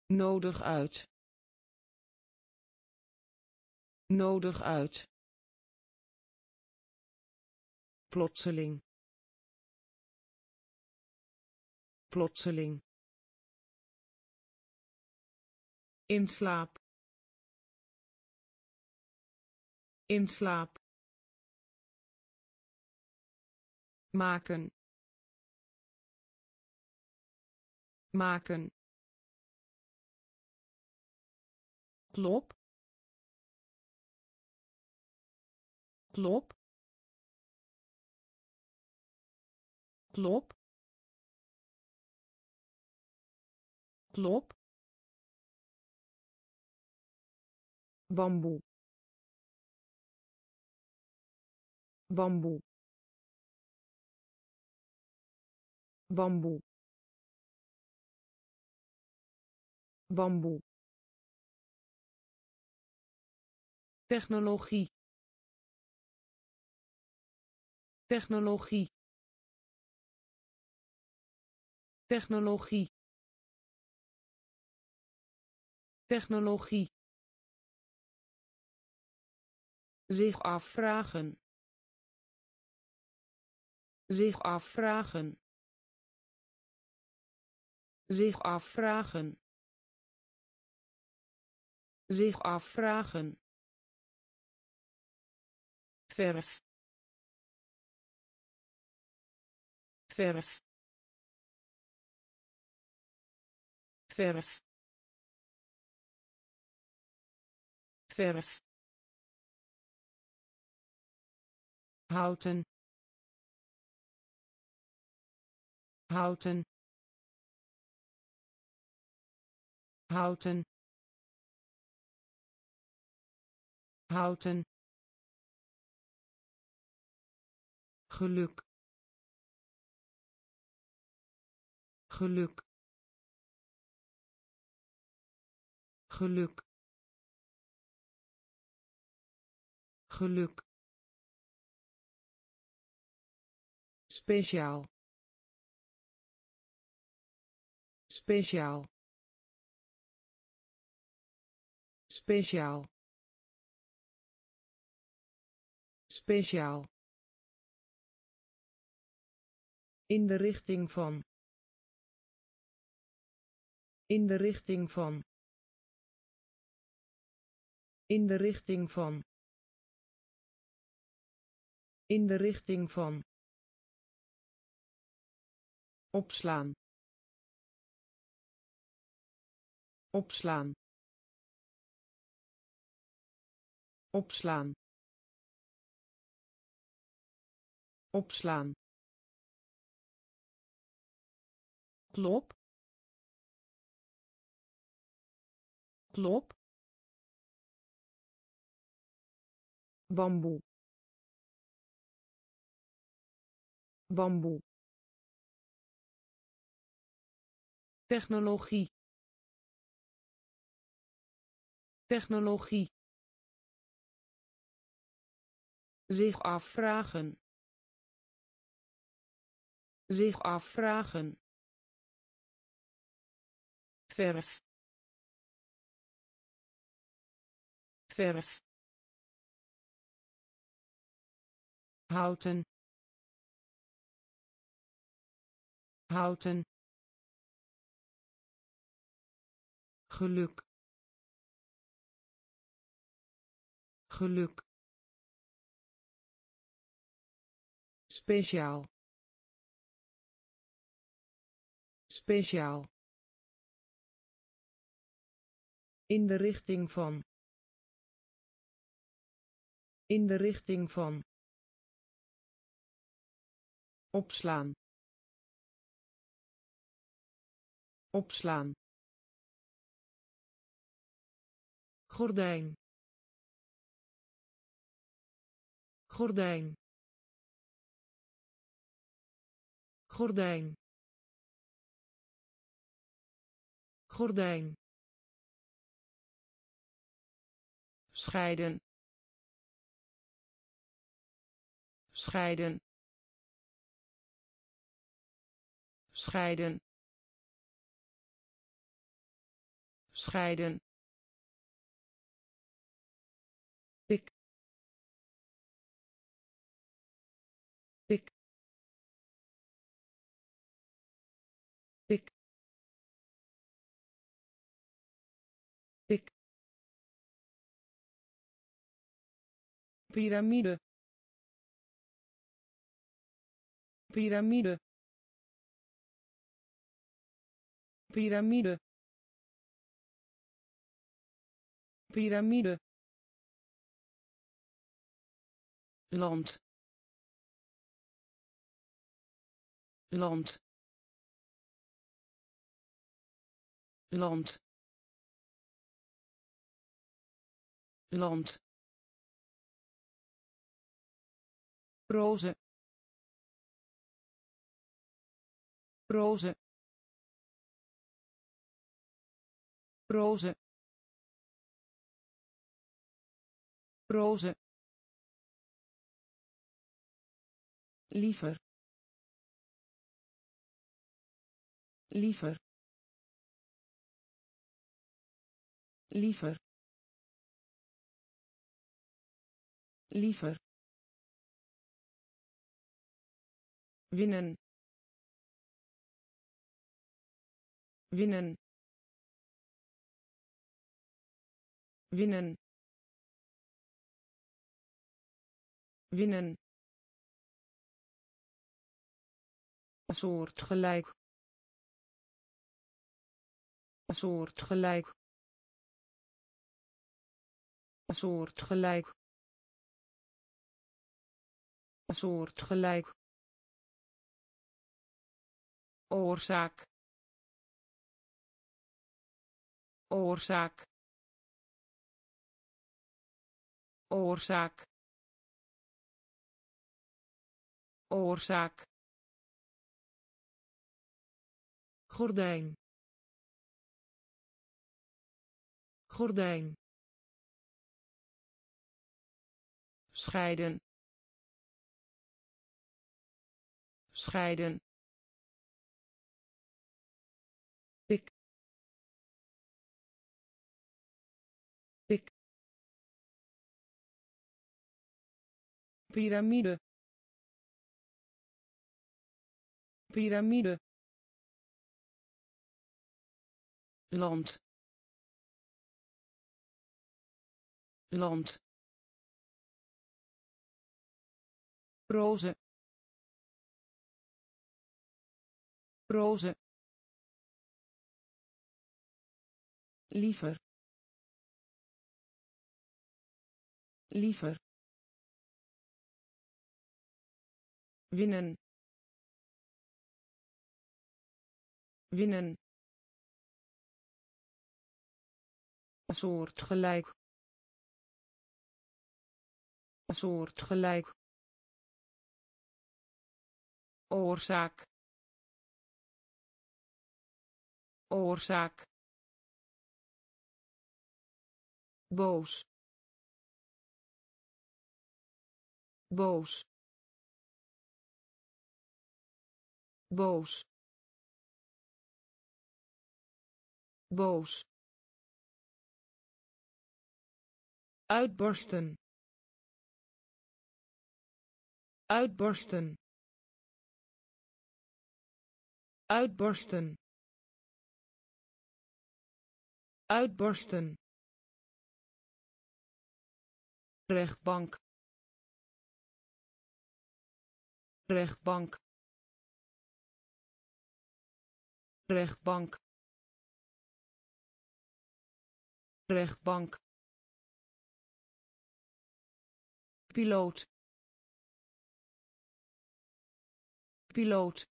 nodig uit. Nodig uit. Plotseling. Plotseling. In slaap. In slaap. Maken. Maken klop. Klop. Klop. Klop. Bamboe. Bamboe. Bamboe. Bamboe technologie. Technologie. Technologie. Technologie. Zich afvragen. Zich afvragen. Zich afvragen. Zich afvragen verf. Verf. Verf. Verf. Houten. Houten. Houten. Houten geluk. Geluk. Geluk. Geluk. Speciaal. Speciaal. Speciaal. Speciaal in de richting van. In de richting van. In de richting van. In de richting van. Opslaan. Opslaan. Opslaan. Opslaan klop. Klop. Bamboe. Bamboe. Technologie. Technologie. Zich afvragen. Zich afvragen verf. Verf. Houten. Houten. Geluk. Geluk. Speciaal. Speciaal in de richting van. In de richting van. Opslaan. Opslaan. Gordijn. Gordijn. Gordijn. Gordijn scheiden. Scheiden. Scheiden. Scheiden piramide. Piramide. Piramide. Piramide. Land. Land. Land. Land roze roze roze roze liever. Liever. Liever. Liever winnen. Winnen. Winnen. Winnen. Soortgelijk soortgelijk soortgelijk soortgelijk oorzaak oorzaak oorzaak oorzaak. Gordijn. Gordijn. Scheiden. Scheiden piramide. Piramide. Land. Land. Roze. Roze. Liever. Liever winnen. Winnen. Soortgelijk soortgelijk oorzaak. Oorzaak. Boos. Boos boos. Boos. Uitbarsten uitbarsten uitbarsten uitbarsten rechtbank. Rechtbank rechtbank. Rechtbank. Piloot. Piloot.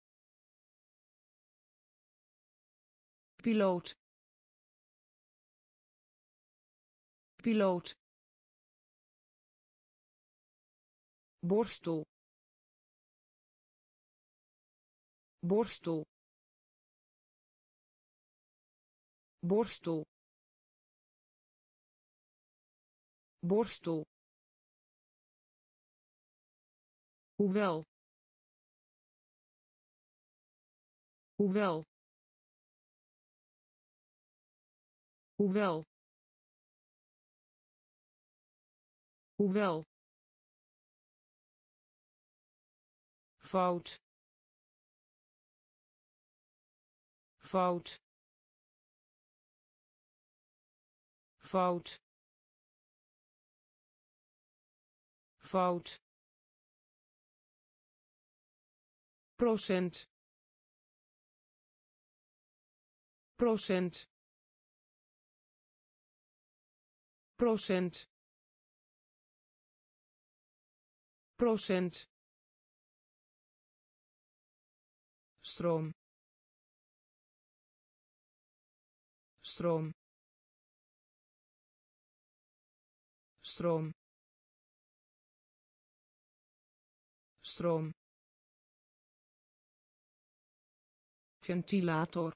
Piloot. Piloot. Borstel. Borstel borstel. Borstel. Hoewel. Hoewel. Hoewel. Hoewel. Fout. Fout fout. Fout. Procent. Procent. Procent. Procent. Stroom. Stroom stroom. Stroom. Ventilator.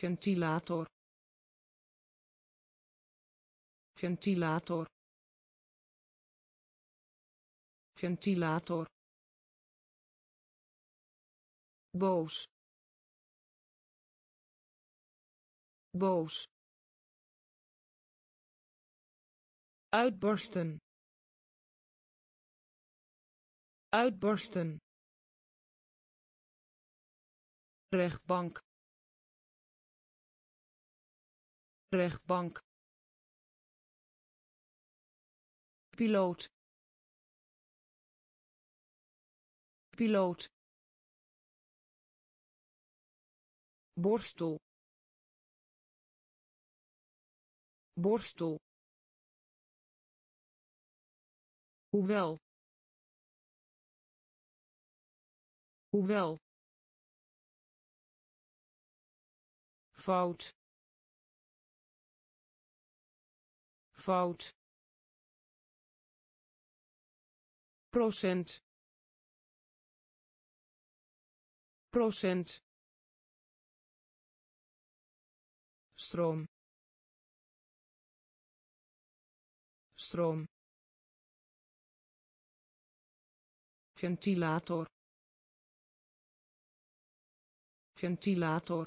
Ventilator. Ventilator. Ventilator. Boos. Boos uitbarsten uitbarsten rechtbank. Rechtbank. Piloot. Piloot. Borstel. Borstel hoewel. Hoewel. Fout. Fout. Procent. Procent. Stroom. Stroom ventilator. Ventilator.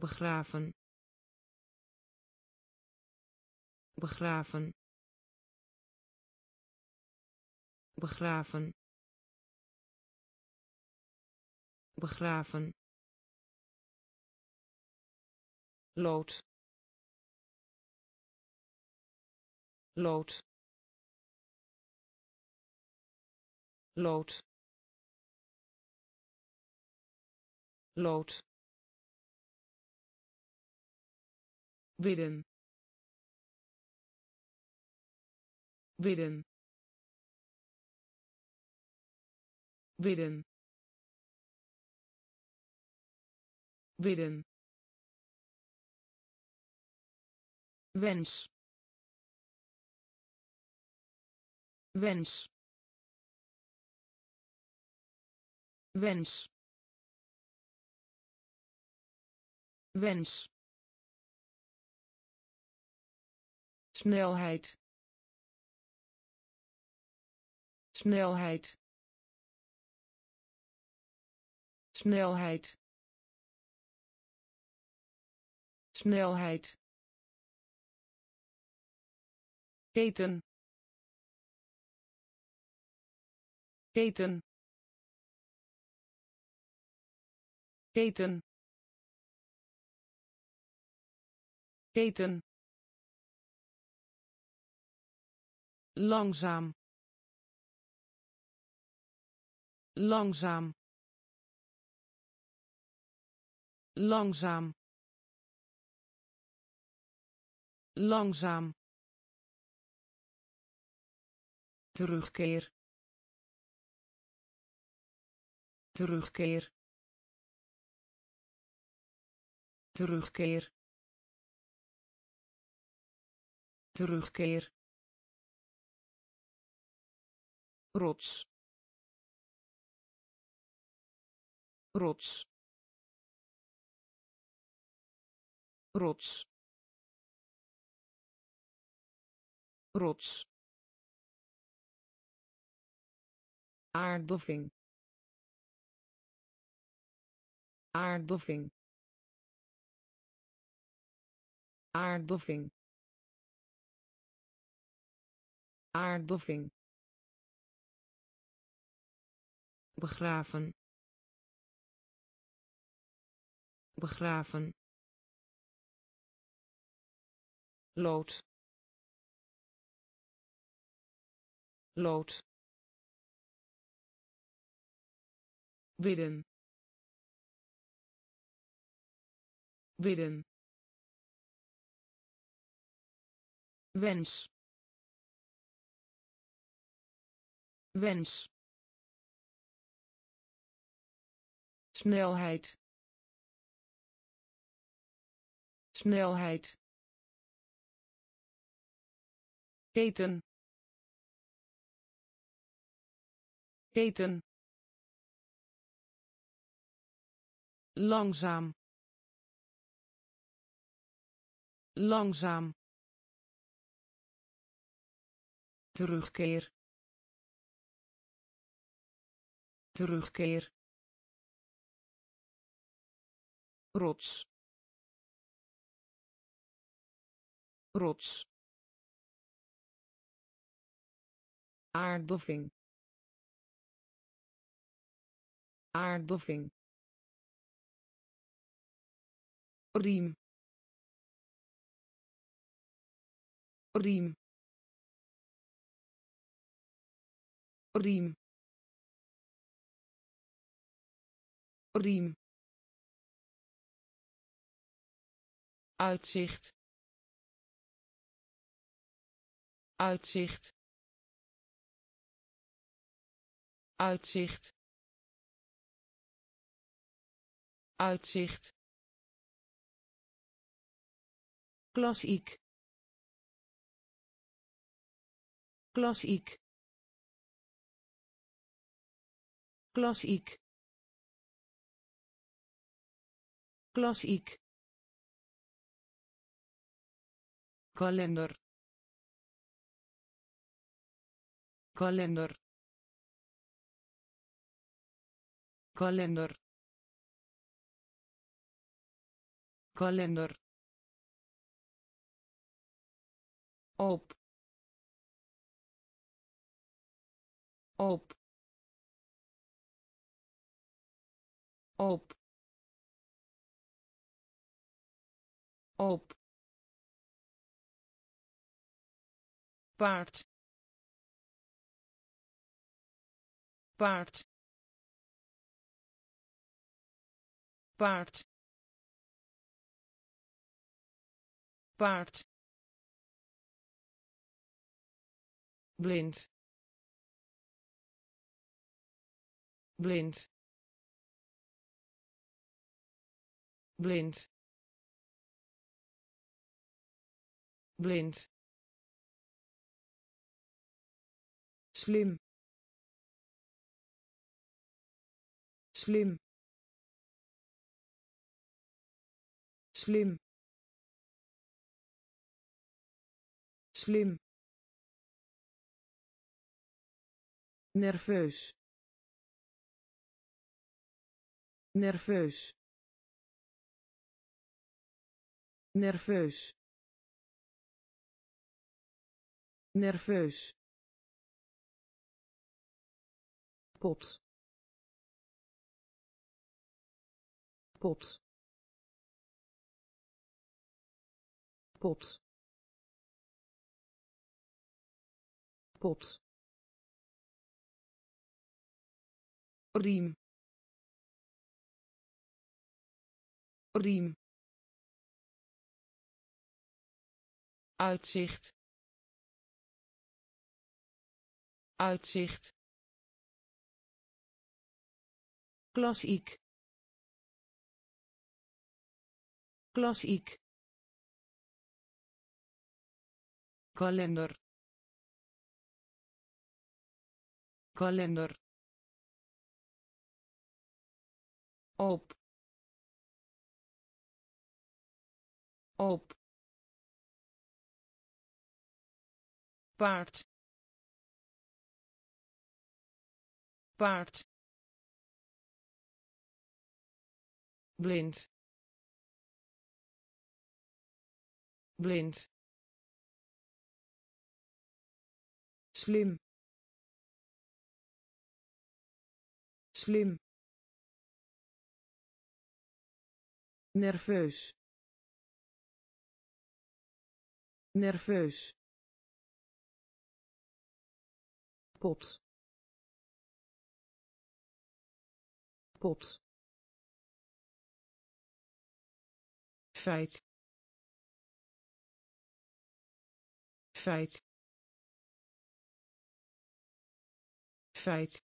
Begraven. Begraven. Begraven. Begraven. Lood. Lood lood. Lood. Bidden. Bidden. Bidden. Bidden. Wens. Wens wens. Wens. Snelheid. Snelheid. Snelheid. Snelheid. Keten. Keten keten. Keten. Langzaam. Langzaam. Langzaam. Langzaam. Terugkeer. Terugkeer terugkeer. Terugkeer. Rots. Rots. Rots. Rots. Aardbeving. Aardbeving aardbeving. Aardbeving. Begraven. Begraven. Lood. Lood. Bidden. Bidden wens. Wens. Snelheid. Snelheid. Keten. Keten. Langzaam. Langzaam terugkeer. Terugkeer. Rots. Rots. Aardbeving. Aardbeving. Riem. Riem riem. Riem. Uitzicht. Uitzicht. Uitzicht. Uitzicht. Klassiek. Klassiek klassiek klassiek kalender. Kalender. Kalender. Kalender. Op. Op op. Op. Paard. Paard. Paard. Paard. Blind. Blind blind. Blind. Slim. Slim. Slim. Slim. Nerveus. Nerveus nerveus. Nerveus. Pot pot pot pot riem. Riem uitzicht. Uitzicht. Klassiek. Klassiek. Kalender. Kalender. Op. Op paard. Paard. Blind. Blind. Slim. Slim. Nerveus. Nerveus pot pot feit. Feit. Feit.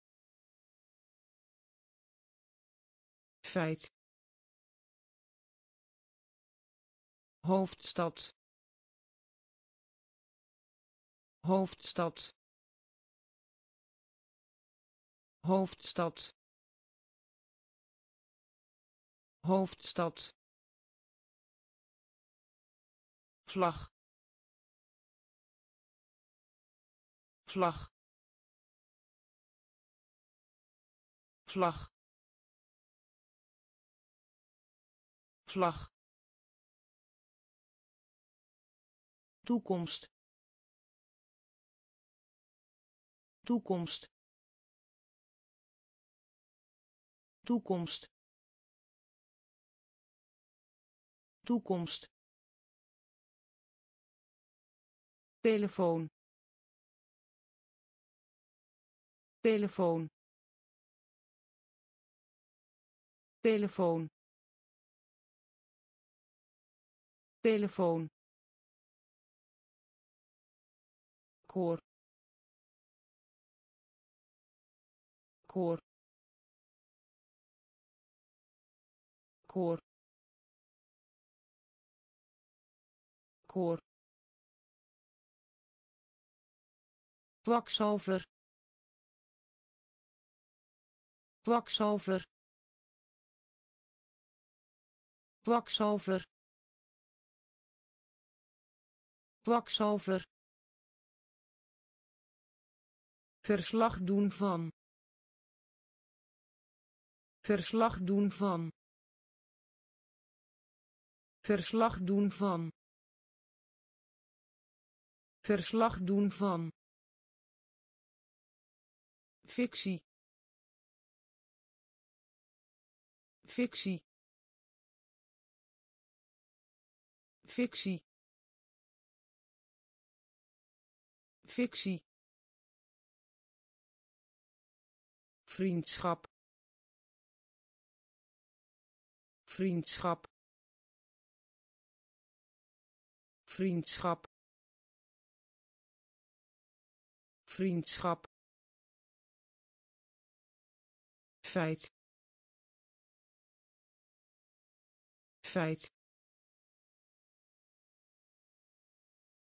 Feit. Hoofdstad. Hoofdstad hoofdstad. Hoofdstad. Vlag. Vlag. Vlag. Vlag. Toekomst. Toekomst toekomst. Toekomst. Telefoon. Telefoon. Telefoon. Telefoon. Koor. Koor koor. Koor. Kwakzalver. Kwakzalver. Kwakzalver. Kwakzalver. Verslag doen van. Verslag doen van verslag doen van. Verslag doen van. Fictie. Fictie. Fictie. Fictie. Vriendschap. Vriendschap vriendschap. Vriendschap. Feit. Feit.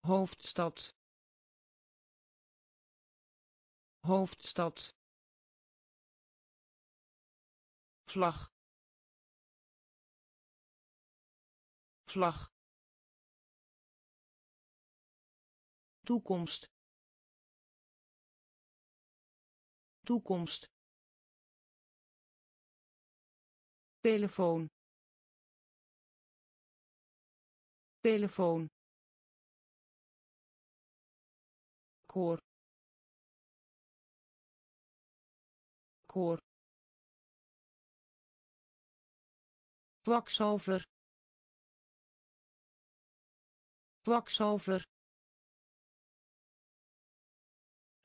Hoofdstad. Hoofdstad. Vlag. Vlag toekomst. Toekomst. Telefoon. Telefoon. Koor. Koor. Kwakzalver. Kwakzalver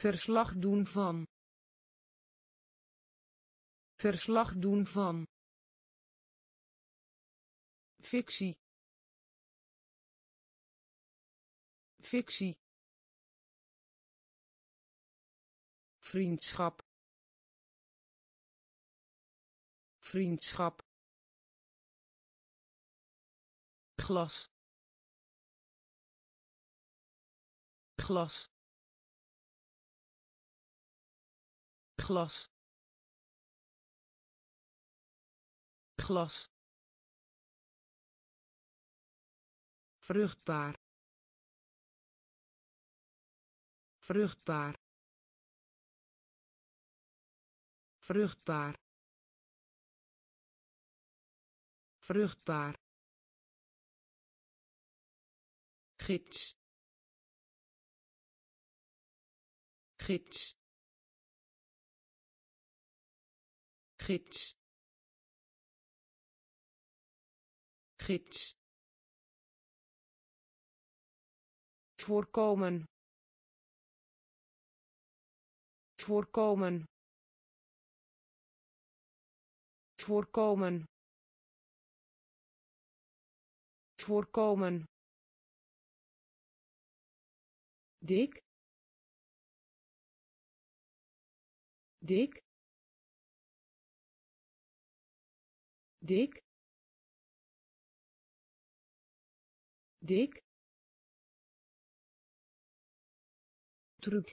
verslag doen van. Verslag doen van. Fictie. Fictie. Vriendschap. Vriendschap. Glas. Glas glas. Glas. Vruchtbaar. Vruchtbaar. Vruchtbaar. Vruchtbaar. Gids. Gids gids. Voorkomen. Voorkomen. Voorkomen. Voorkomen. Dik. Dik dik. Dik. Truc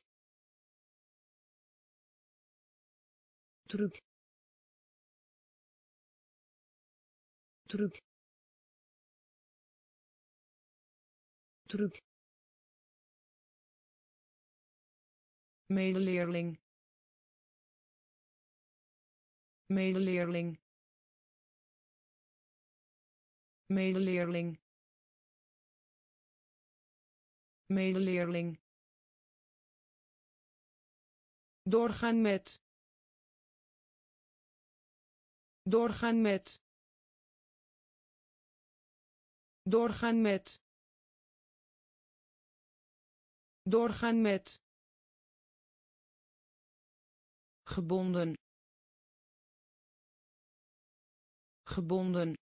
truc truc truc medeleerling. Medeleerling medeleerling. Medeleerling. Doorgaan met. Doorgaan met. Doorgaan met. Doorgaan met. Gebonden. Gebonden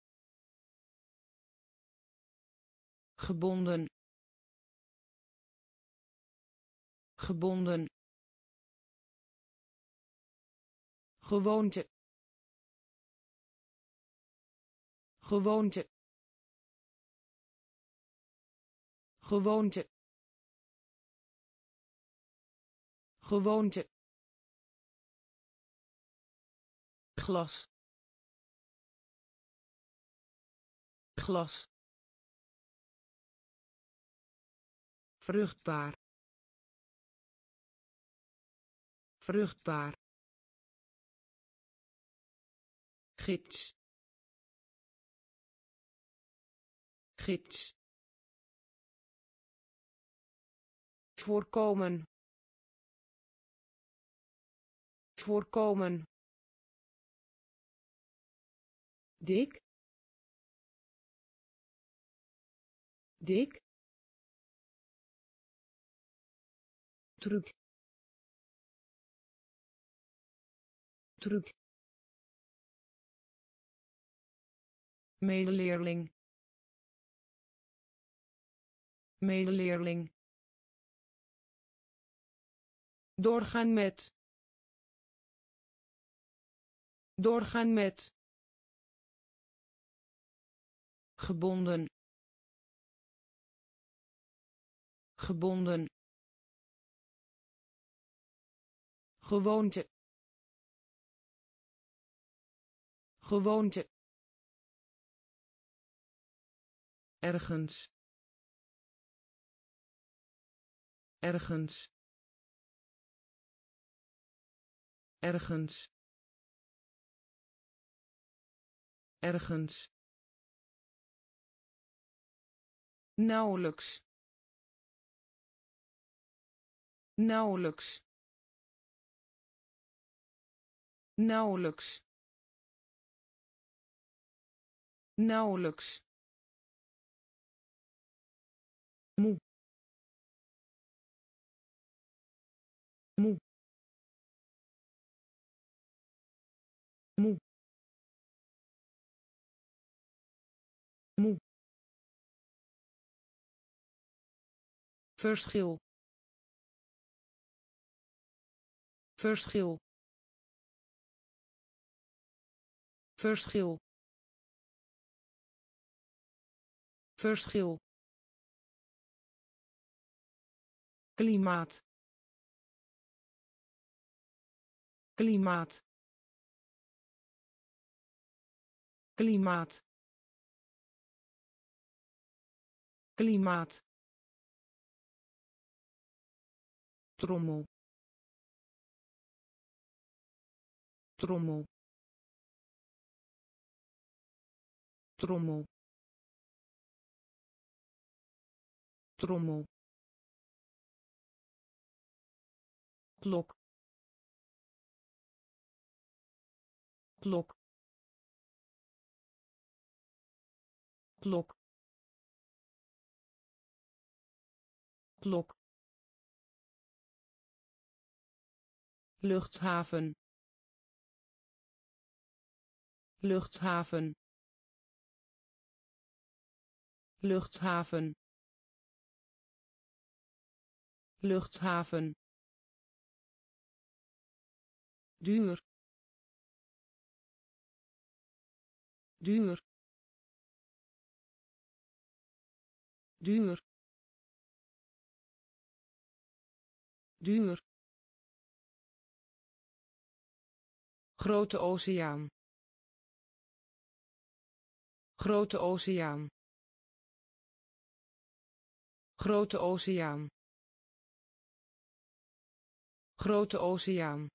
gebonden. Gebonden. Gewoonte. Gewoonte. Gewoonte. Gewoonte. Glas. Glas vruchtbaar. Vruchtbaar. Gids. Gids. Voorkomen. Voorkomen. Dik. Dik truc. Truc. Medeleerling. Medeleerling. Doorgaan met. Doorgaan met. Gebonden. Gebonden gewoonte gewoonte ergens ergens ergens ergens. Nauwelijks nauwelijks nauwelijks. Nauwelijks. Moe. Moe. Moe. Moe. Verschil. Verschil verschil. Verschil. Klimaat. Klimaat. Klimaat. Klimaat. Trommel. Trommel trommel trommel klok. Klok. Klok. Klok. Luchthaven. Luchthaven luchthaven luchthaven duur duur duur duur grote oceaan grote oceaan grote oceaan. Grote oceaan.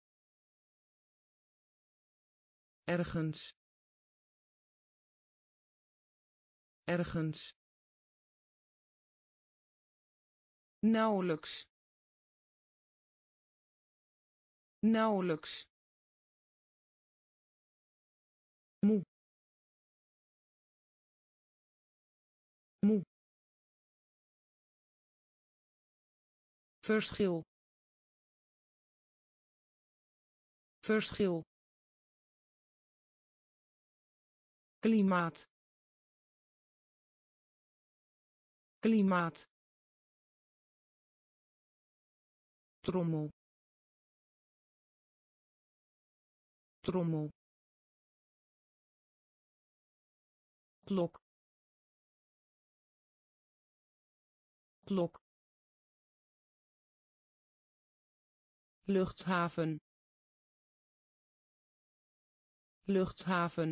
Ergens. Ergens. Nauwelijks. Nauwelijks verschil. Verschil. Klimaat. Klimaat. Trommel. Trommel. Klok. Klok luchthaven luchthaven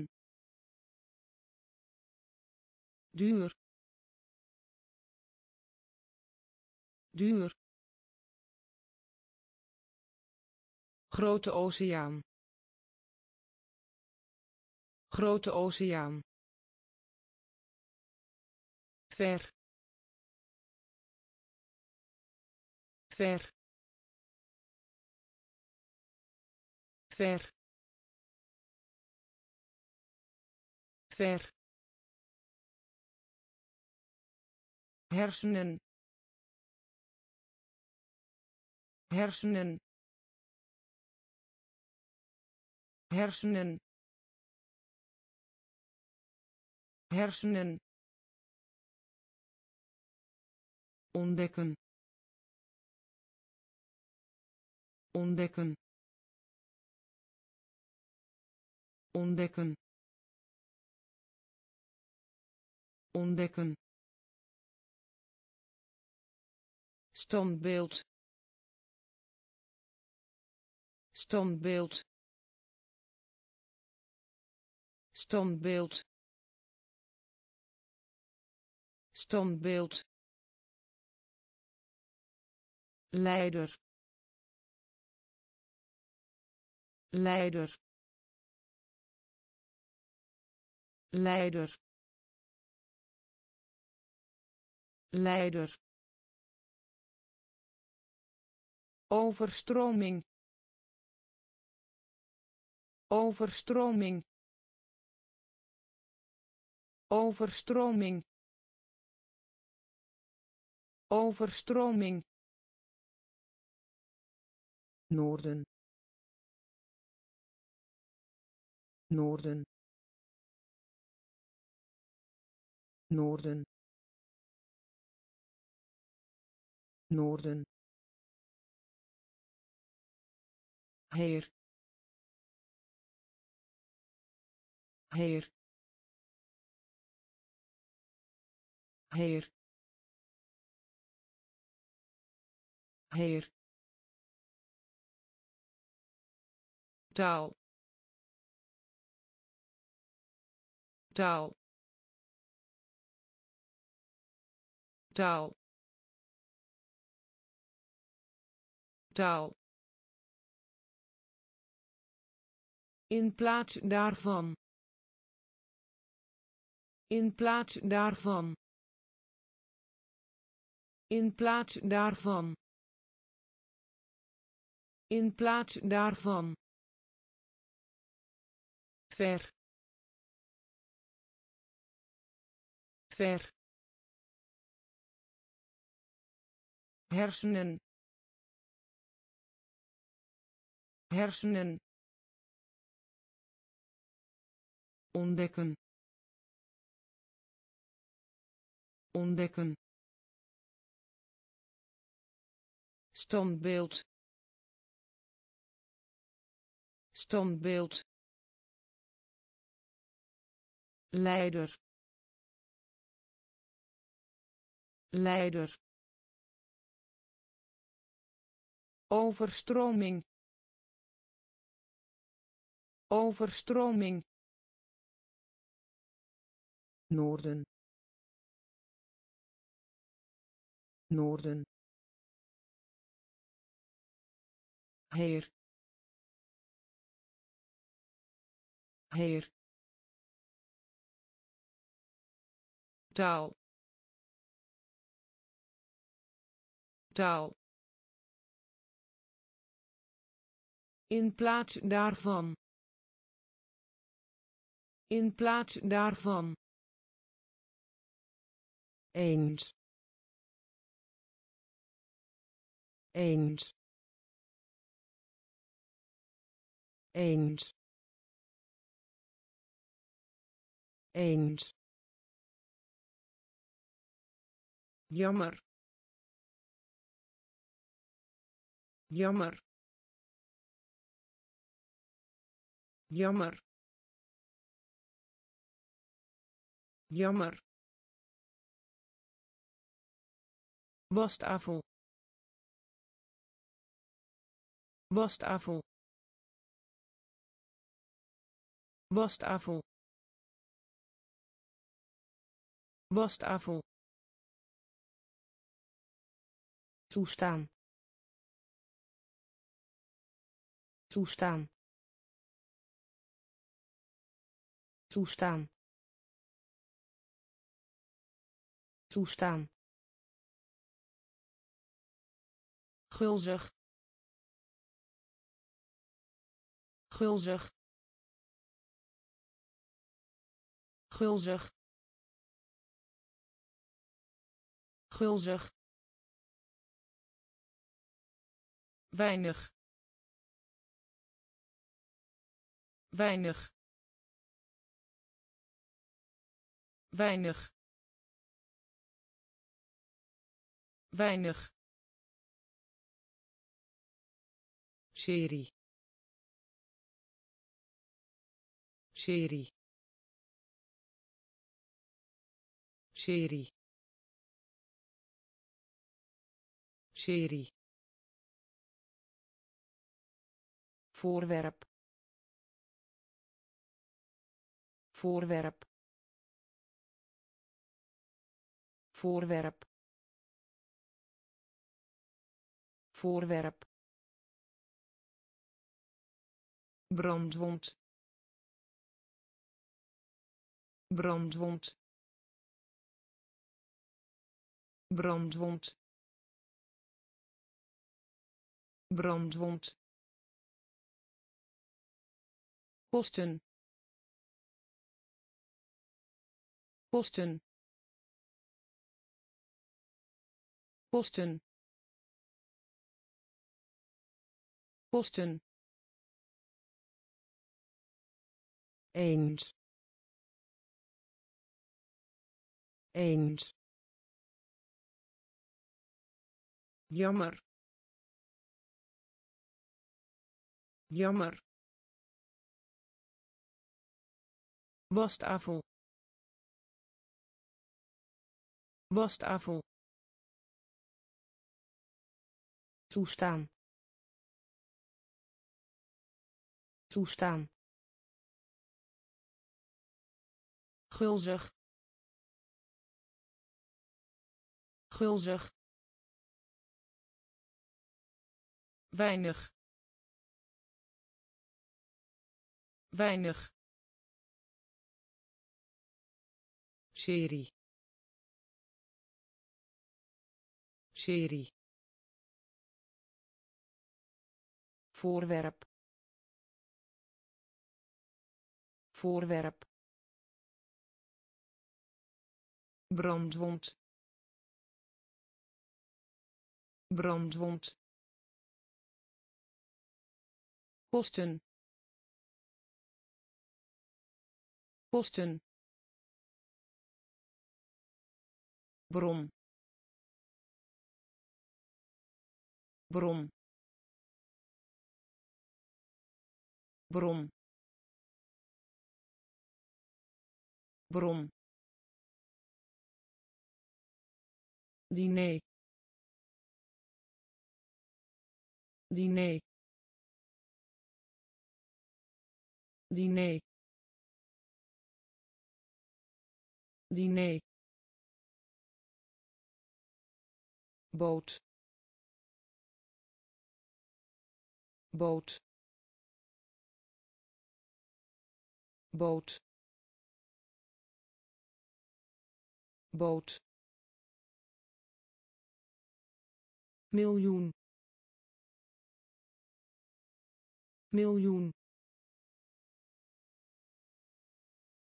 duur duur grote oceaan grote oceaan ver ver ver. Ver. Hersenen. Hersenen. Hersenen. Hersenen. Ontdekken. Ontdekken ontdekken. Ontdekken. Standbeeld. Standbeeld. Standbeeld. Standbeeld. Leider. Leider leider. Leider. Overstroming. Overstroming. Overstroming. Overstroming. Noorden. Noorden noorden. Noorden. Heer. Heer. Heer. Heer. Taal. Taal taal In plaats daarvan. In plaats daarvan. In plaats daarvan. In plaats daarvan. Ver. Ver. Hersenen hersenen ontdekken ontdekken standbeeld standbeeld leider leider overstroming. Overstroming. Noorden. Noorden. Heer. Heer. Taal. Taal in plaats daarvan. In plaats daarvan. Eens. Eens. Eens. Eens. Jammer. Jammer jammer. Jammer. Wastafel wastafel wastafel wastafel toestaan. Toestaan toestaan. Toestaan. Gulzig. Gulzig. Gulzig. Gulzig. Weinig. Weinig weinig. Weinig. Serie. Serie. Serie. Serie. Voorwerp. Voorwerp voorwerp voorwerp brandwond brandwond brandwond brandwond. Kosten. Kosten kosten. Kosten. Eens. Eens. Jammer. Jammer. Wastafel wastafel toestaan. Toestaan. Gulzig. Gulzig. Weinig. Weinig. Serie. Serie voorwerp voorwerp brandwond brandwond kosten kosten bron bron bron. Bron. Diner. Diner. Diner. Diner. Boot. Boot boot. Boot. Miljoen. Miljoen.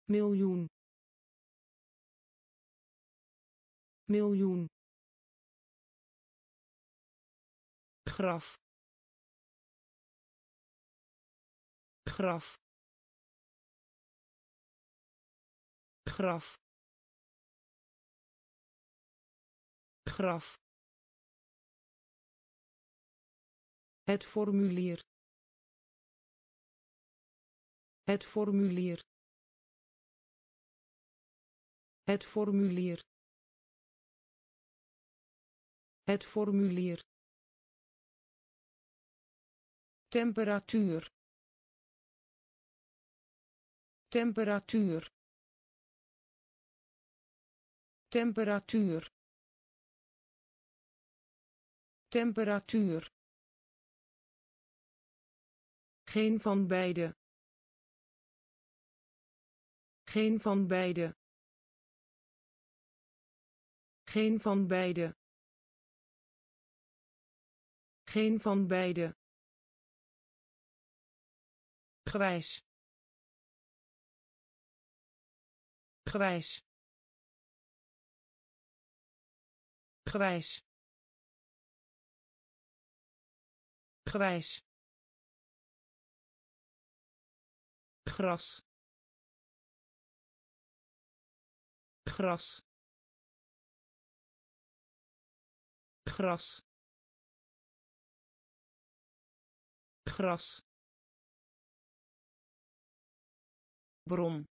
Miljoen. Miljoen. Graf. Graf graf graf Het formulier. Het formulier. Het formulier. Het formulier. Temperatuur. Temperatuur. Temperatuur. Temperatuur. Geen van beide. Geen van beide. Geen van beide. Geen van beide. Grijs. Grijs. Grijs. Grijs. gras. Gras. Gras. Gras. Bron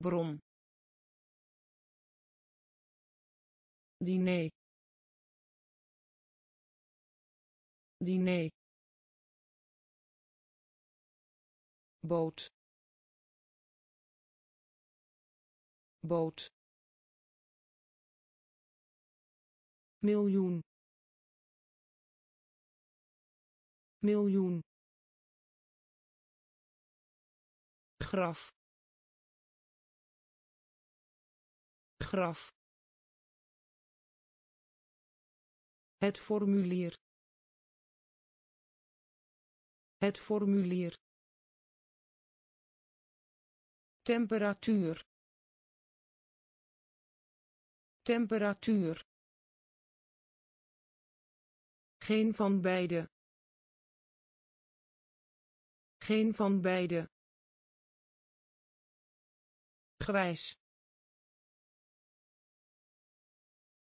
bron diner. Diner. Boot. Boot. Miljoen. Miljoen. Graf. Graf het formulier. Het formulier. Temperatuur. Temperatuur. Geen van beide. Geen van beide. Grijs.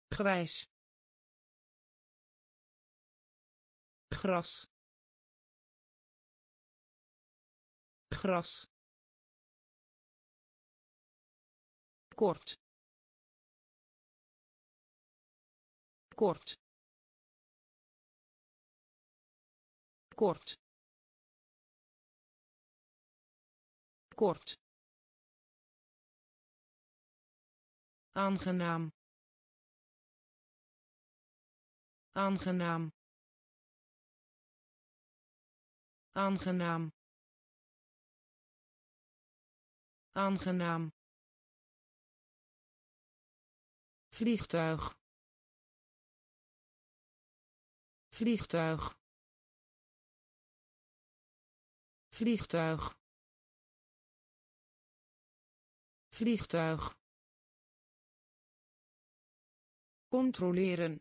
Grijs gras. Gras. Kort. Kort. Kort. Kort. Aangenaam. Aangenaam aangenaam. Aangenaam. Vliegtuig. Vliegtuig. Vliegtuig. Vliegtuig. Controleren.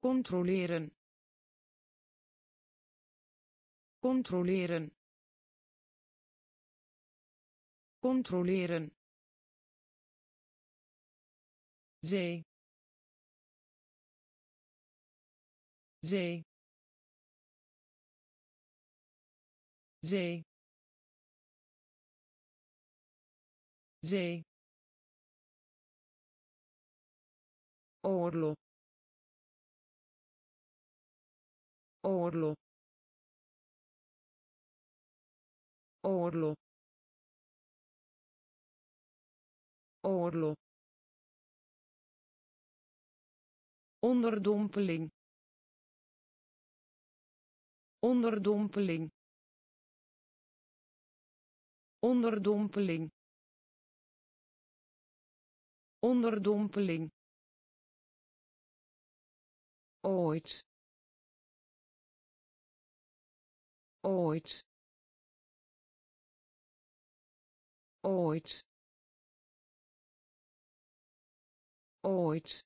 Controleren controleren. Controleren. Zee zee zee zee oorlog. Oorlog oorlog. Oorlog. Onderdompeling. Onderdompeling. Onderdompeling. Onderdompeling. Ooit. Ooit ooit ooit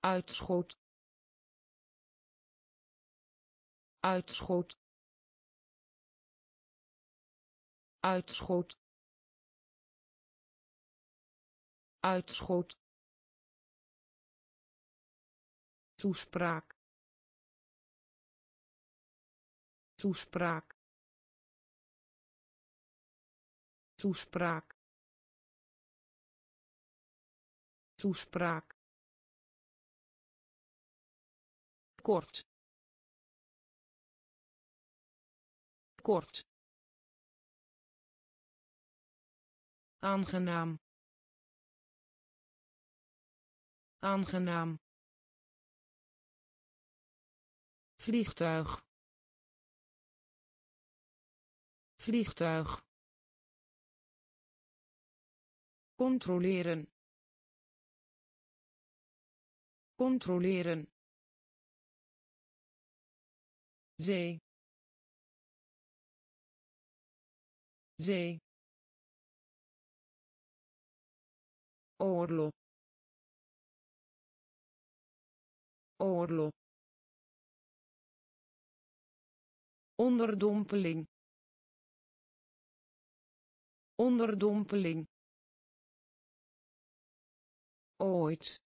uitschot uitschot uitschot uitschot toespraak toespraak toespraak. Toespraak. Kort. Kort. Aangenaam. Aangenaam. Vliegtuig. Vliegtuig controleren. Controleren. Zee zee oorlog. Oorlog. Onderdompeling. Onderdompeling ooit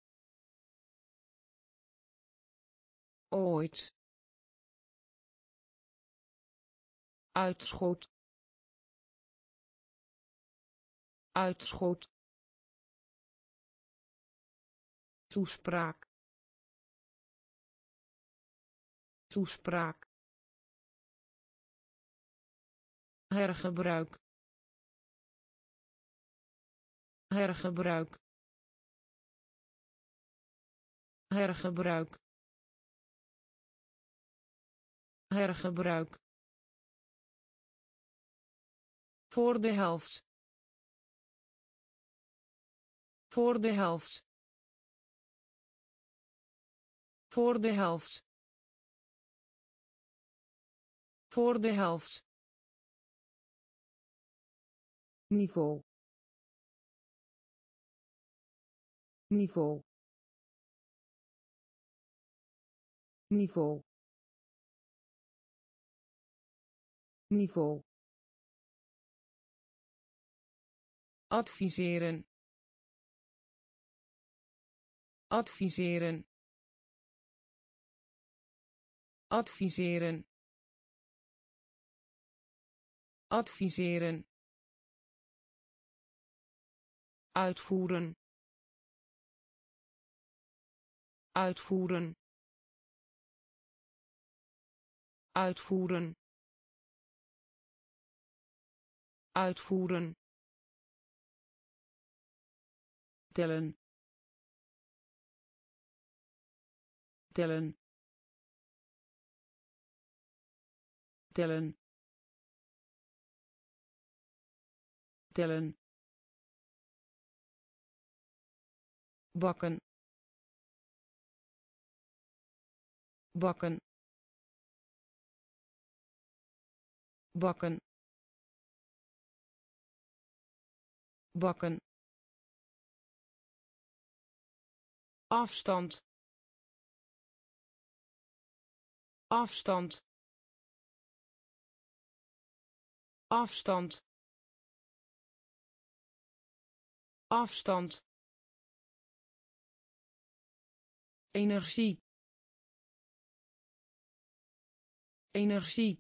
ooit uitschot uitschot toespraak toespraak hergebruik hergebruik hergebruik. Hergebruik. Voor de helft. Voor de helft. Voor de helft. Voor de helft. Niveau. Niveau niveau. Niveau. Adviseren. Adviseren. Adviseren. Adviseren. Uitvoeren. Uitvoeren uitvoeren. Uitvoeren. Tellen. Tellen. Tellen. Tellen. Bakken. Bakken bakken. Bakken. Afstand. Afstand. Afstand. Afstand. Energie. Energie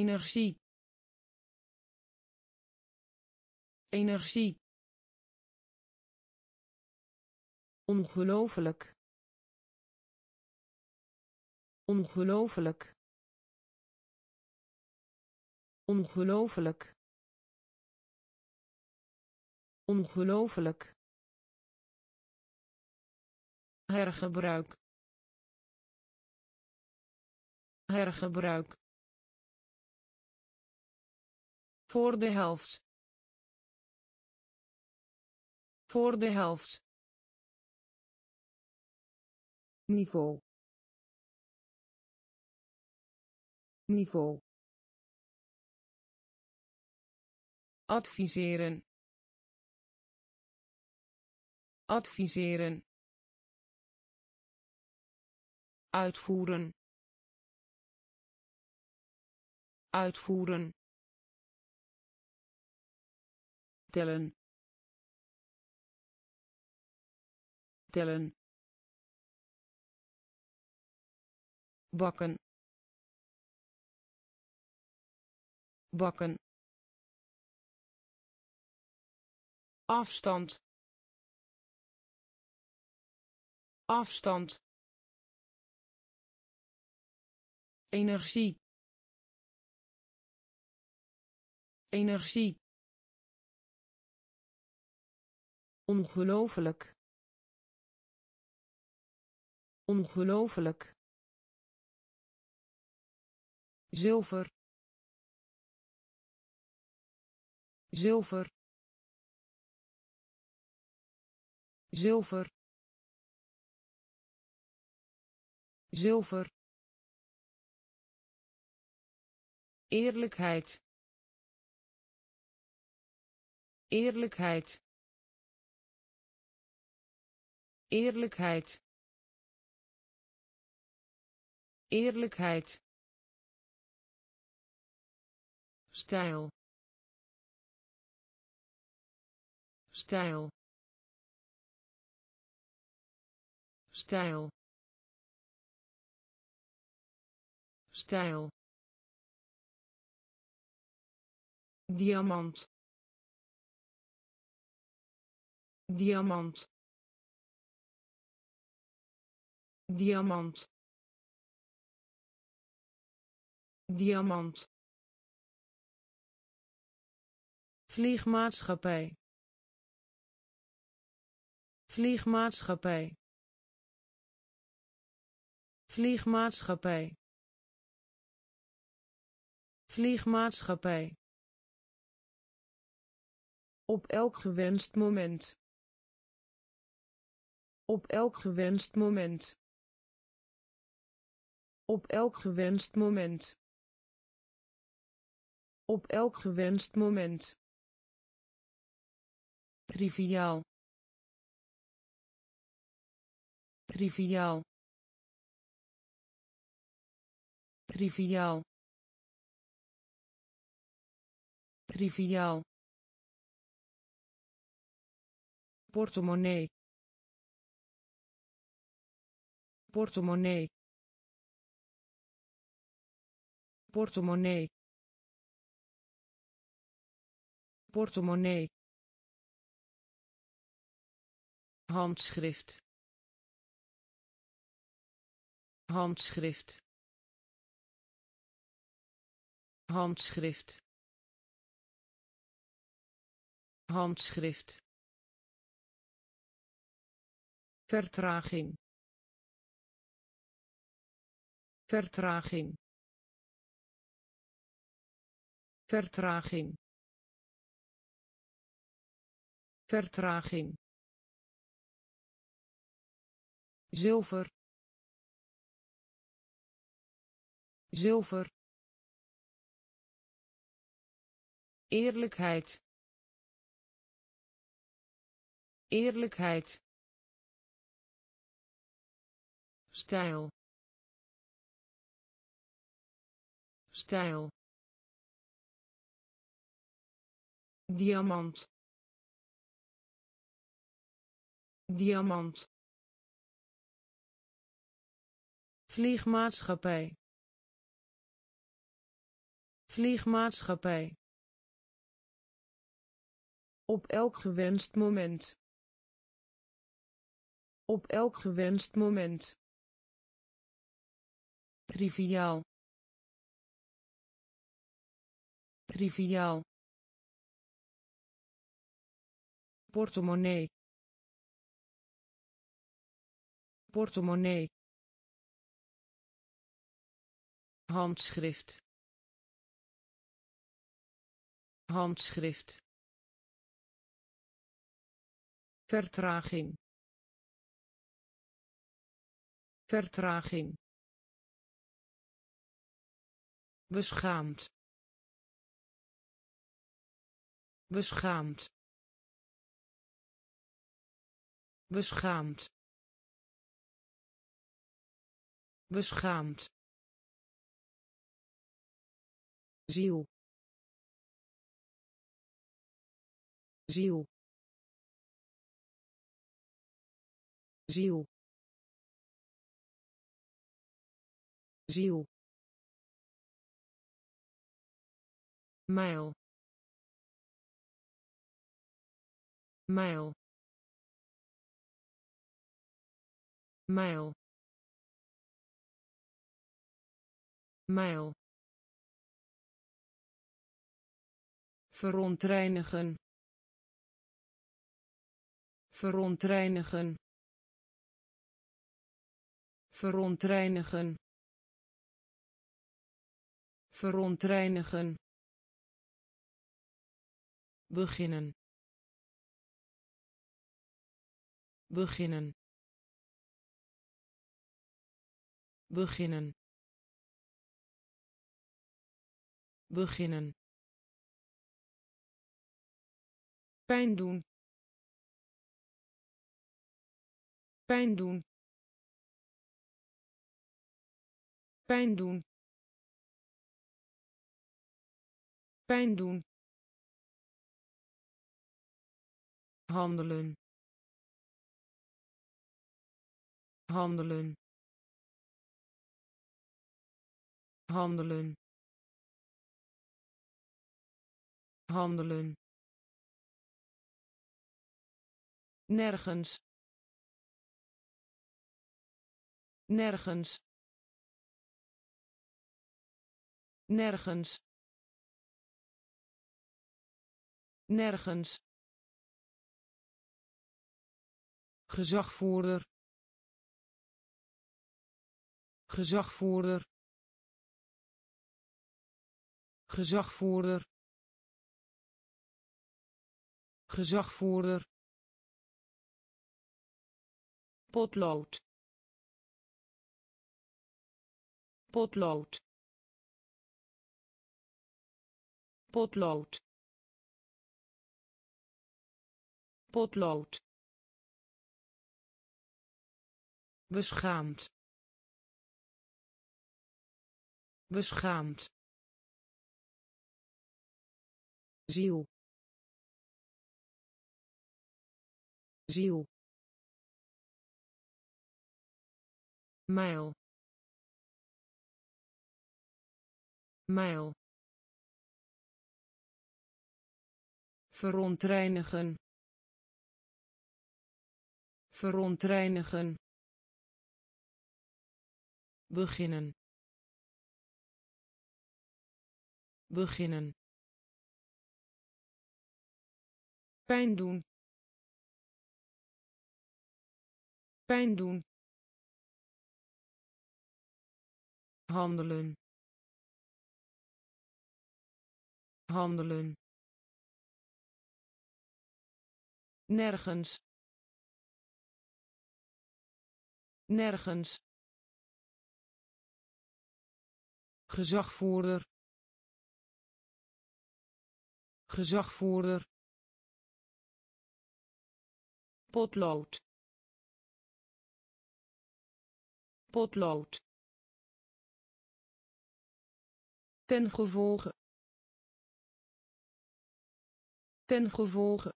energie. Energie. Ongelooflijk. Ongelooflijk. Ongelooflijk. Ongelooflijk. Hergebruik. Hergebruik voor de helft. Voor de helft. Niveau. Niveau. Adviseren. Adviseren. Uitvoeren. Uitvoeren tellen. Tellen. Bakken. Bakken. Afstand. Afstand. Energie. Energie ongelooflijk. Ongelooflijk. Zilver. Zilver. Zilver. Zilver. Eerlijkheid. Eerlijkheid eerlijkheid. Eerlijkheid. Stijl. Stijl. Stijl. Stijl. Diamant. Diamant diamant. Diamant. Vliegmaatschappij. Vliegmaatschappij. Vliegmaatschappij. Vliegmaatschappij. Op elk gewenst moment. Op elk gewenst moment op elk gewenst moment. Op elk gewenst moment. Triviaal. Triviaal. Triviaal. Triviaal. Portemonnee. Portemonnee portemonnee. Portemonnee. Handschrift. Handschrift. Handschrift. Handschrift. Vertraging. Vertraging vertraging. Vertraging. Zilver. Zilver. Eerlijkheid. Eerlijkheid. Stijl. Stijl diamant. Diamant. Vliegmaatschappij. Vliegmaatschappij. Op elk gewenst moment. Op elk gewenst moment. Triviaal. Triviaal portemonnee. Portemonnee. Handschrift. Handschrift. Vertraging. Vertraging. Beschaamd. Beschaamd beschaamd. Beschaamd. Ziel. Ziel. Ziel. Ziel. Mijl. Mijl mijl mijl verontreinigen. Verontreinigen. Verontreinigen. Verontreinigen. Beginnen. Beginnen beginnen. Beginnen. Pijn doen. Pijn doen. Pijn doen. Pijn doen. Handelen. Handelen handelen. Handelen. Nergens. Nergens. Nergens. Nergens. Gezagvoerder. Gezagvoerder gezagvoerder. Gezagvoerder. Potlood. Potlood. Potlood. Potlood. Beschaamd. Beschaamd ziel. Ziel. Mijl. Mijl. Verontreinigen. Verontreinigen. Beginnen. Beginnen pijn doen. Pijn doen. Handelen. Handelen. Nergens. Nergens. Gezagvoerder. Gezagvoerder potlood. Potlood. Ten gevolge. Ten gevolge.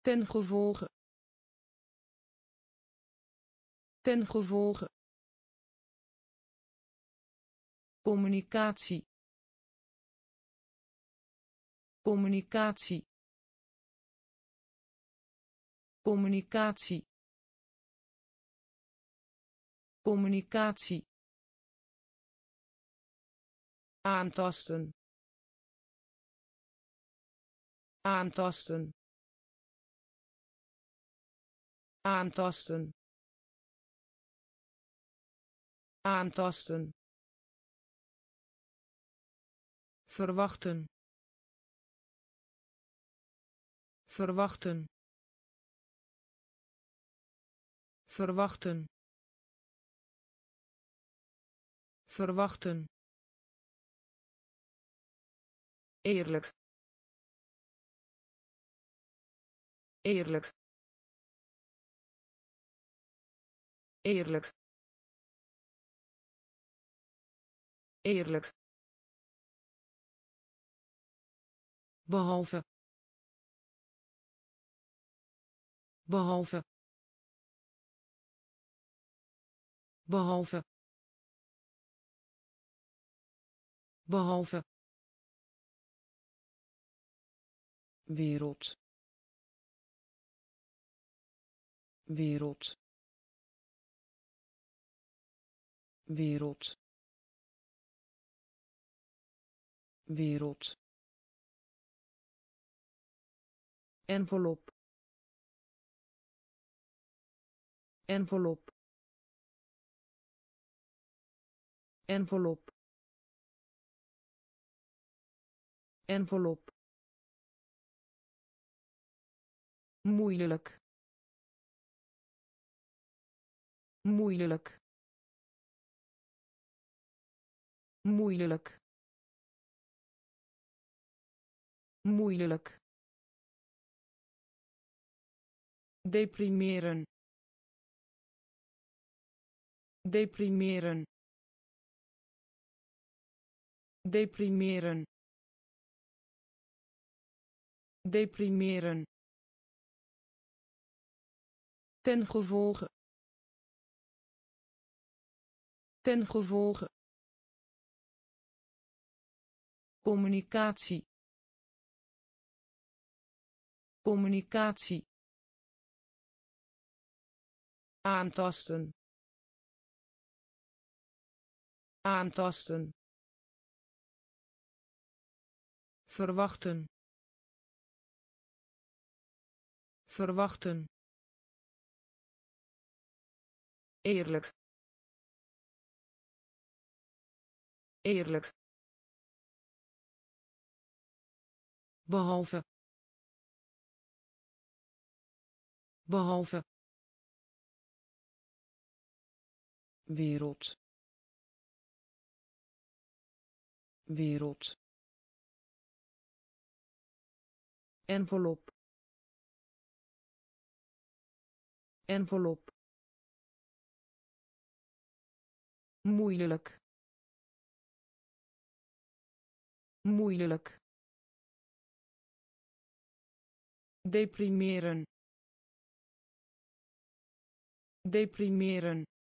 Ten gevolge. Ten gevolge. Communicatie. Communicatie communicatie. Communicatie. Aantasten. Aantasten. Aantasten. Aantasten. Verwachten. Verwachten verwachten. Verwachten. Eerlijk. Eerlijk. Eerlijk. Eerlijk. Behalve. Behalve behalve. Behalve. Wereld. Wereld. Wereld. Wereld. Envelop. Envelop envelop. Envelop. Moeilijk. Moeilijk. Moeilijk. Moeilijk. Deprimeren. Deprimeren deprimeren deprimeren ten gevolge ten gevolge communicatie communicatie aantasten aantasten verwachten. Verwachten. Eerlijk. Eerlijk. Behalve. Behalve. Wereld. Wereld envelop. Envelop. Moeilijk. Moeilijk. Deprimeren. Deprimeren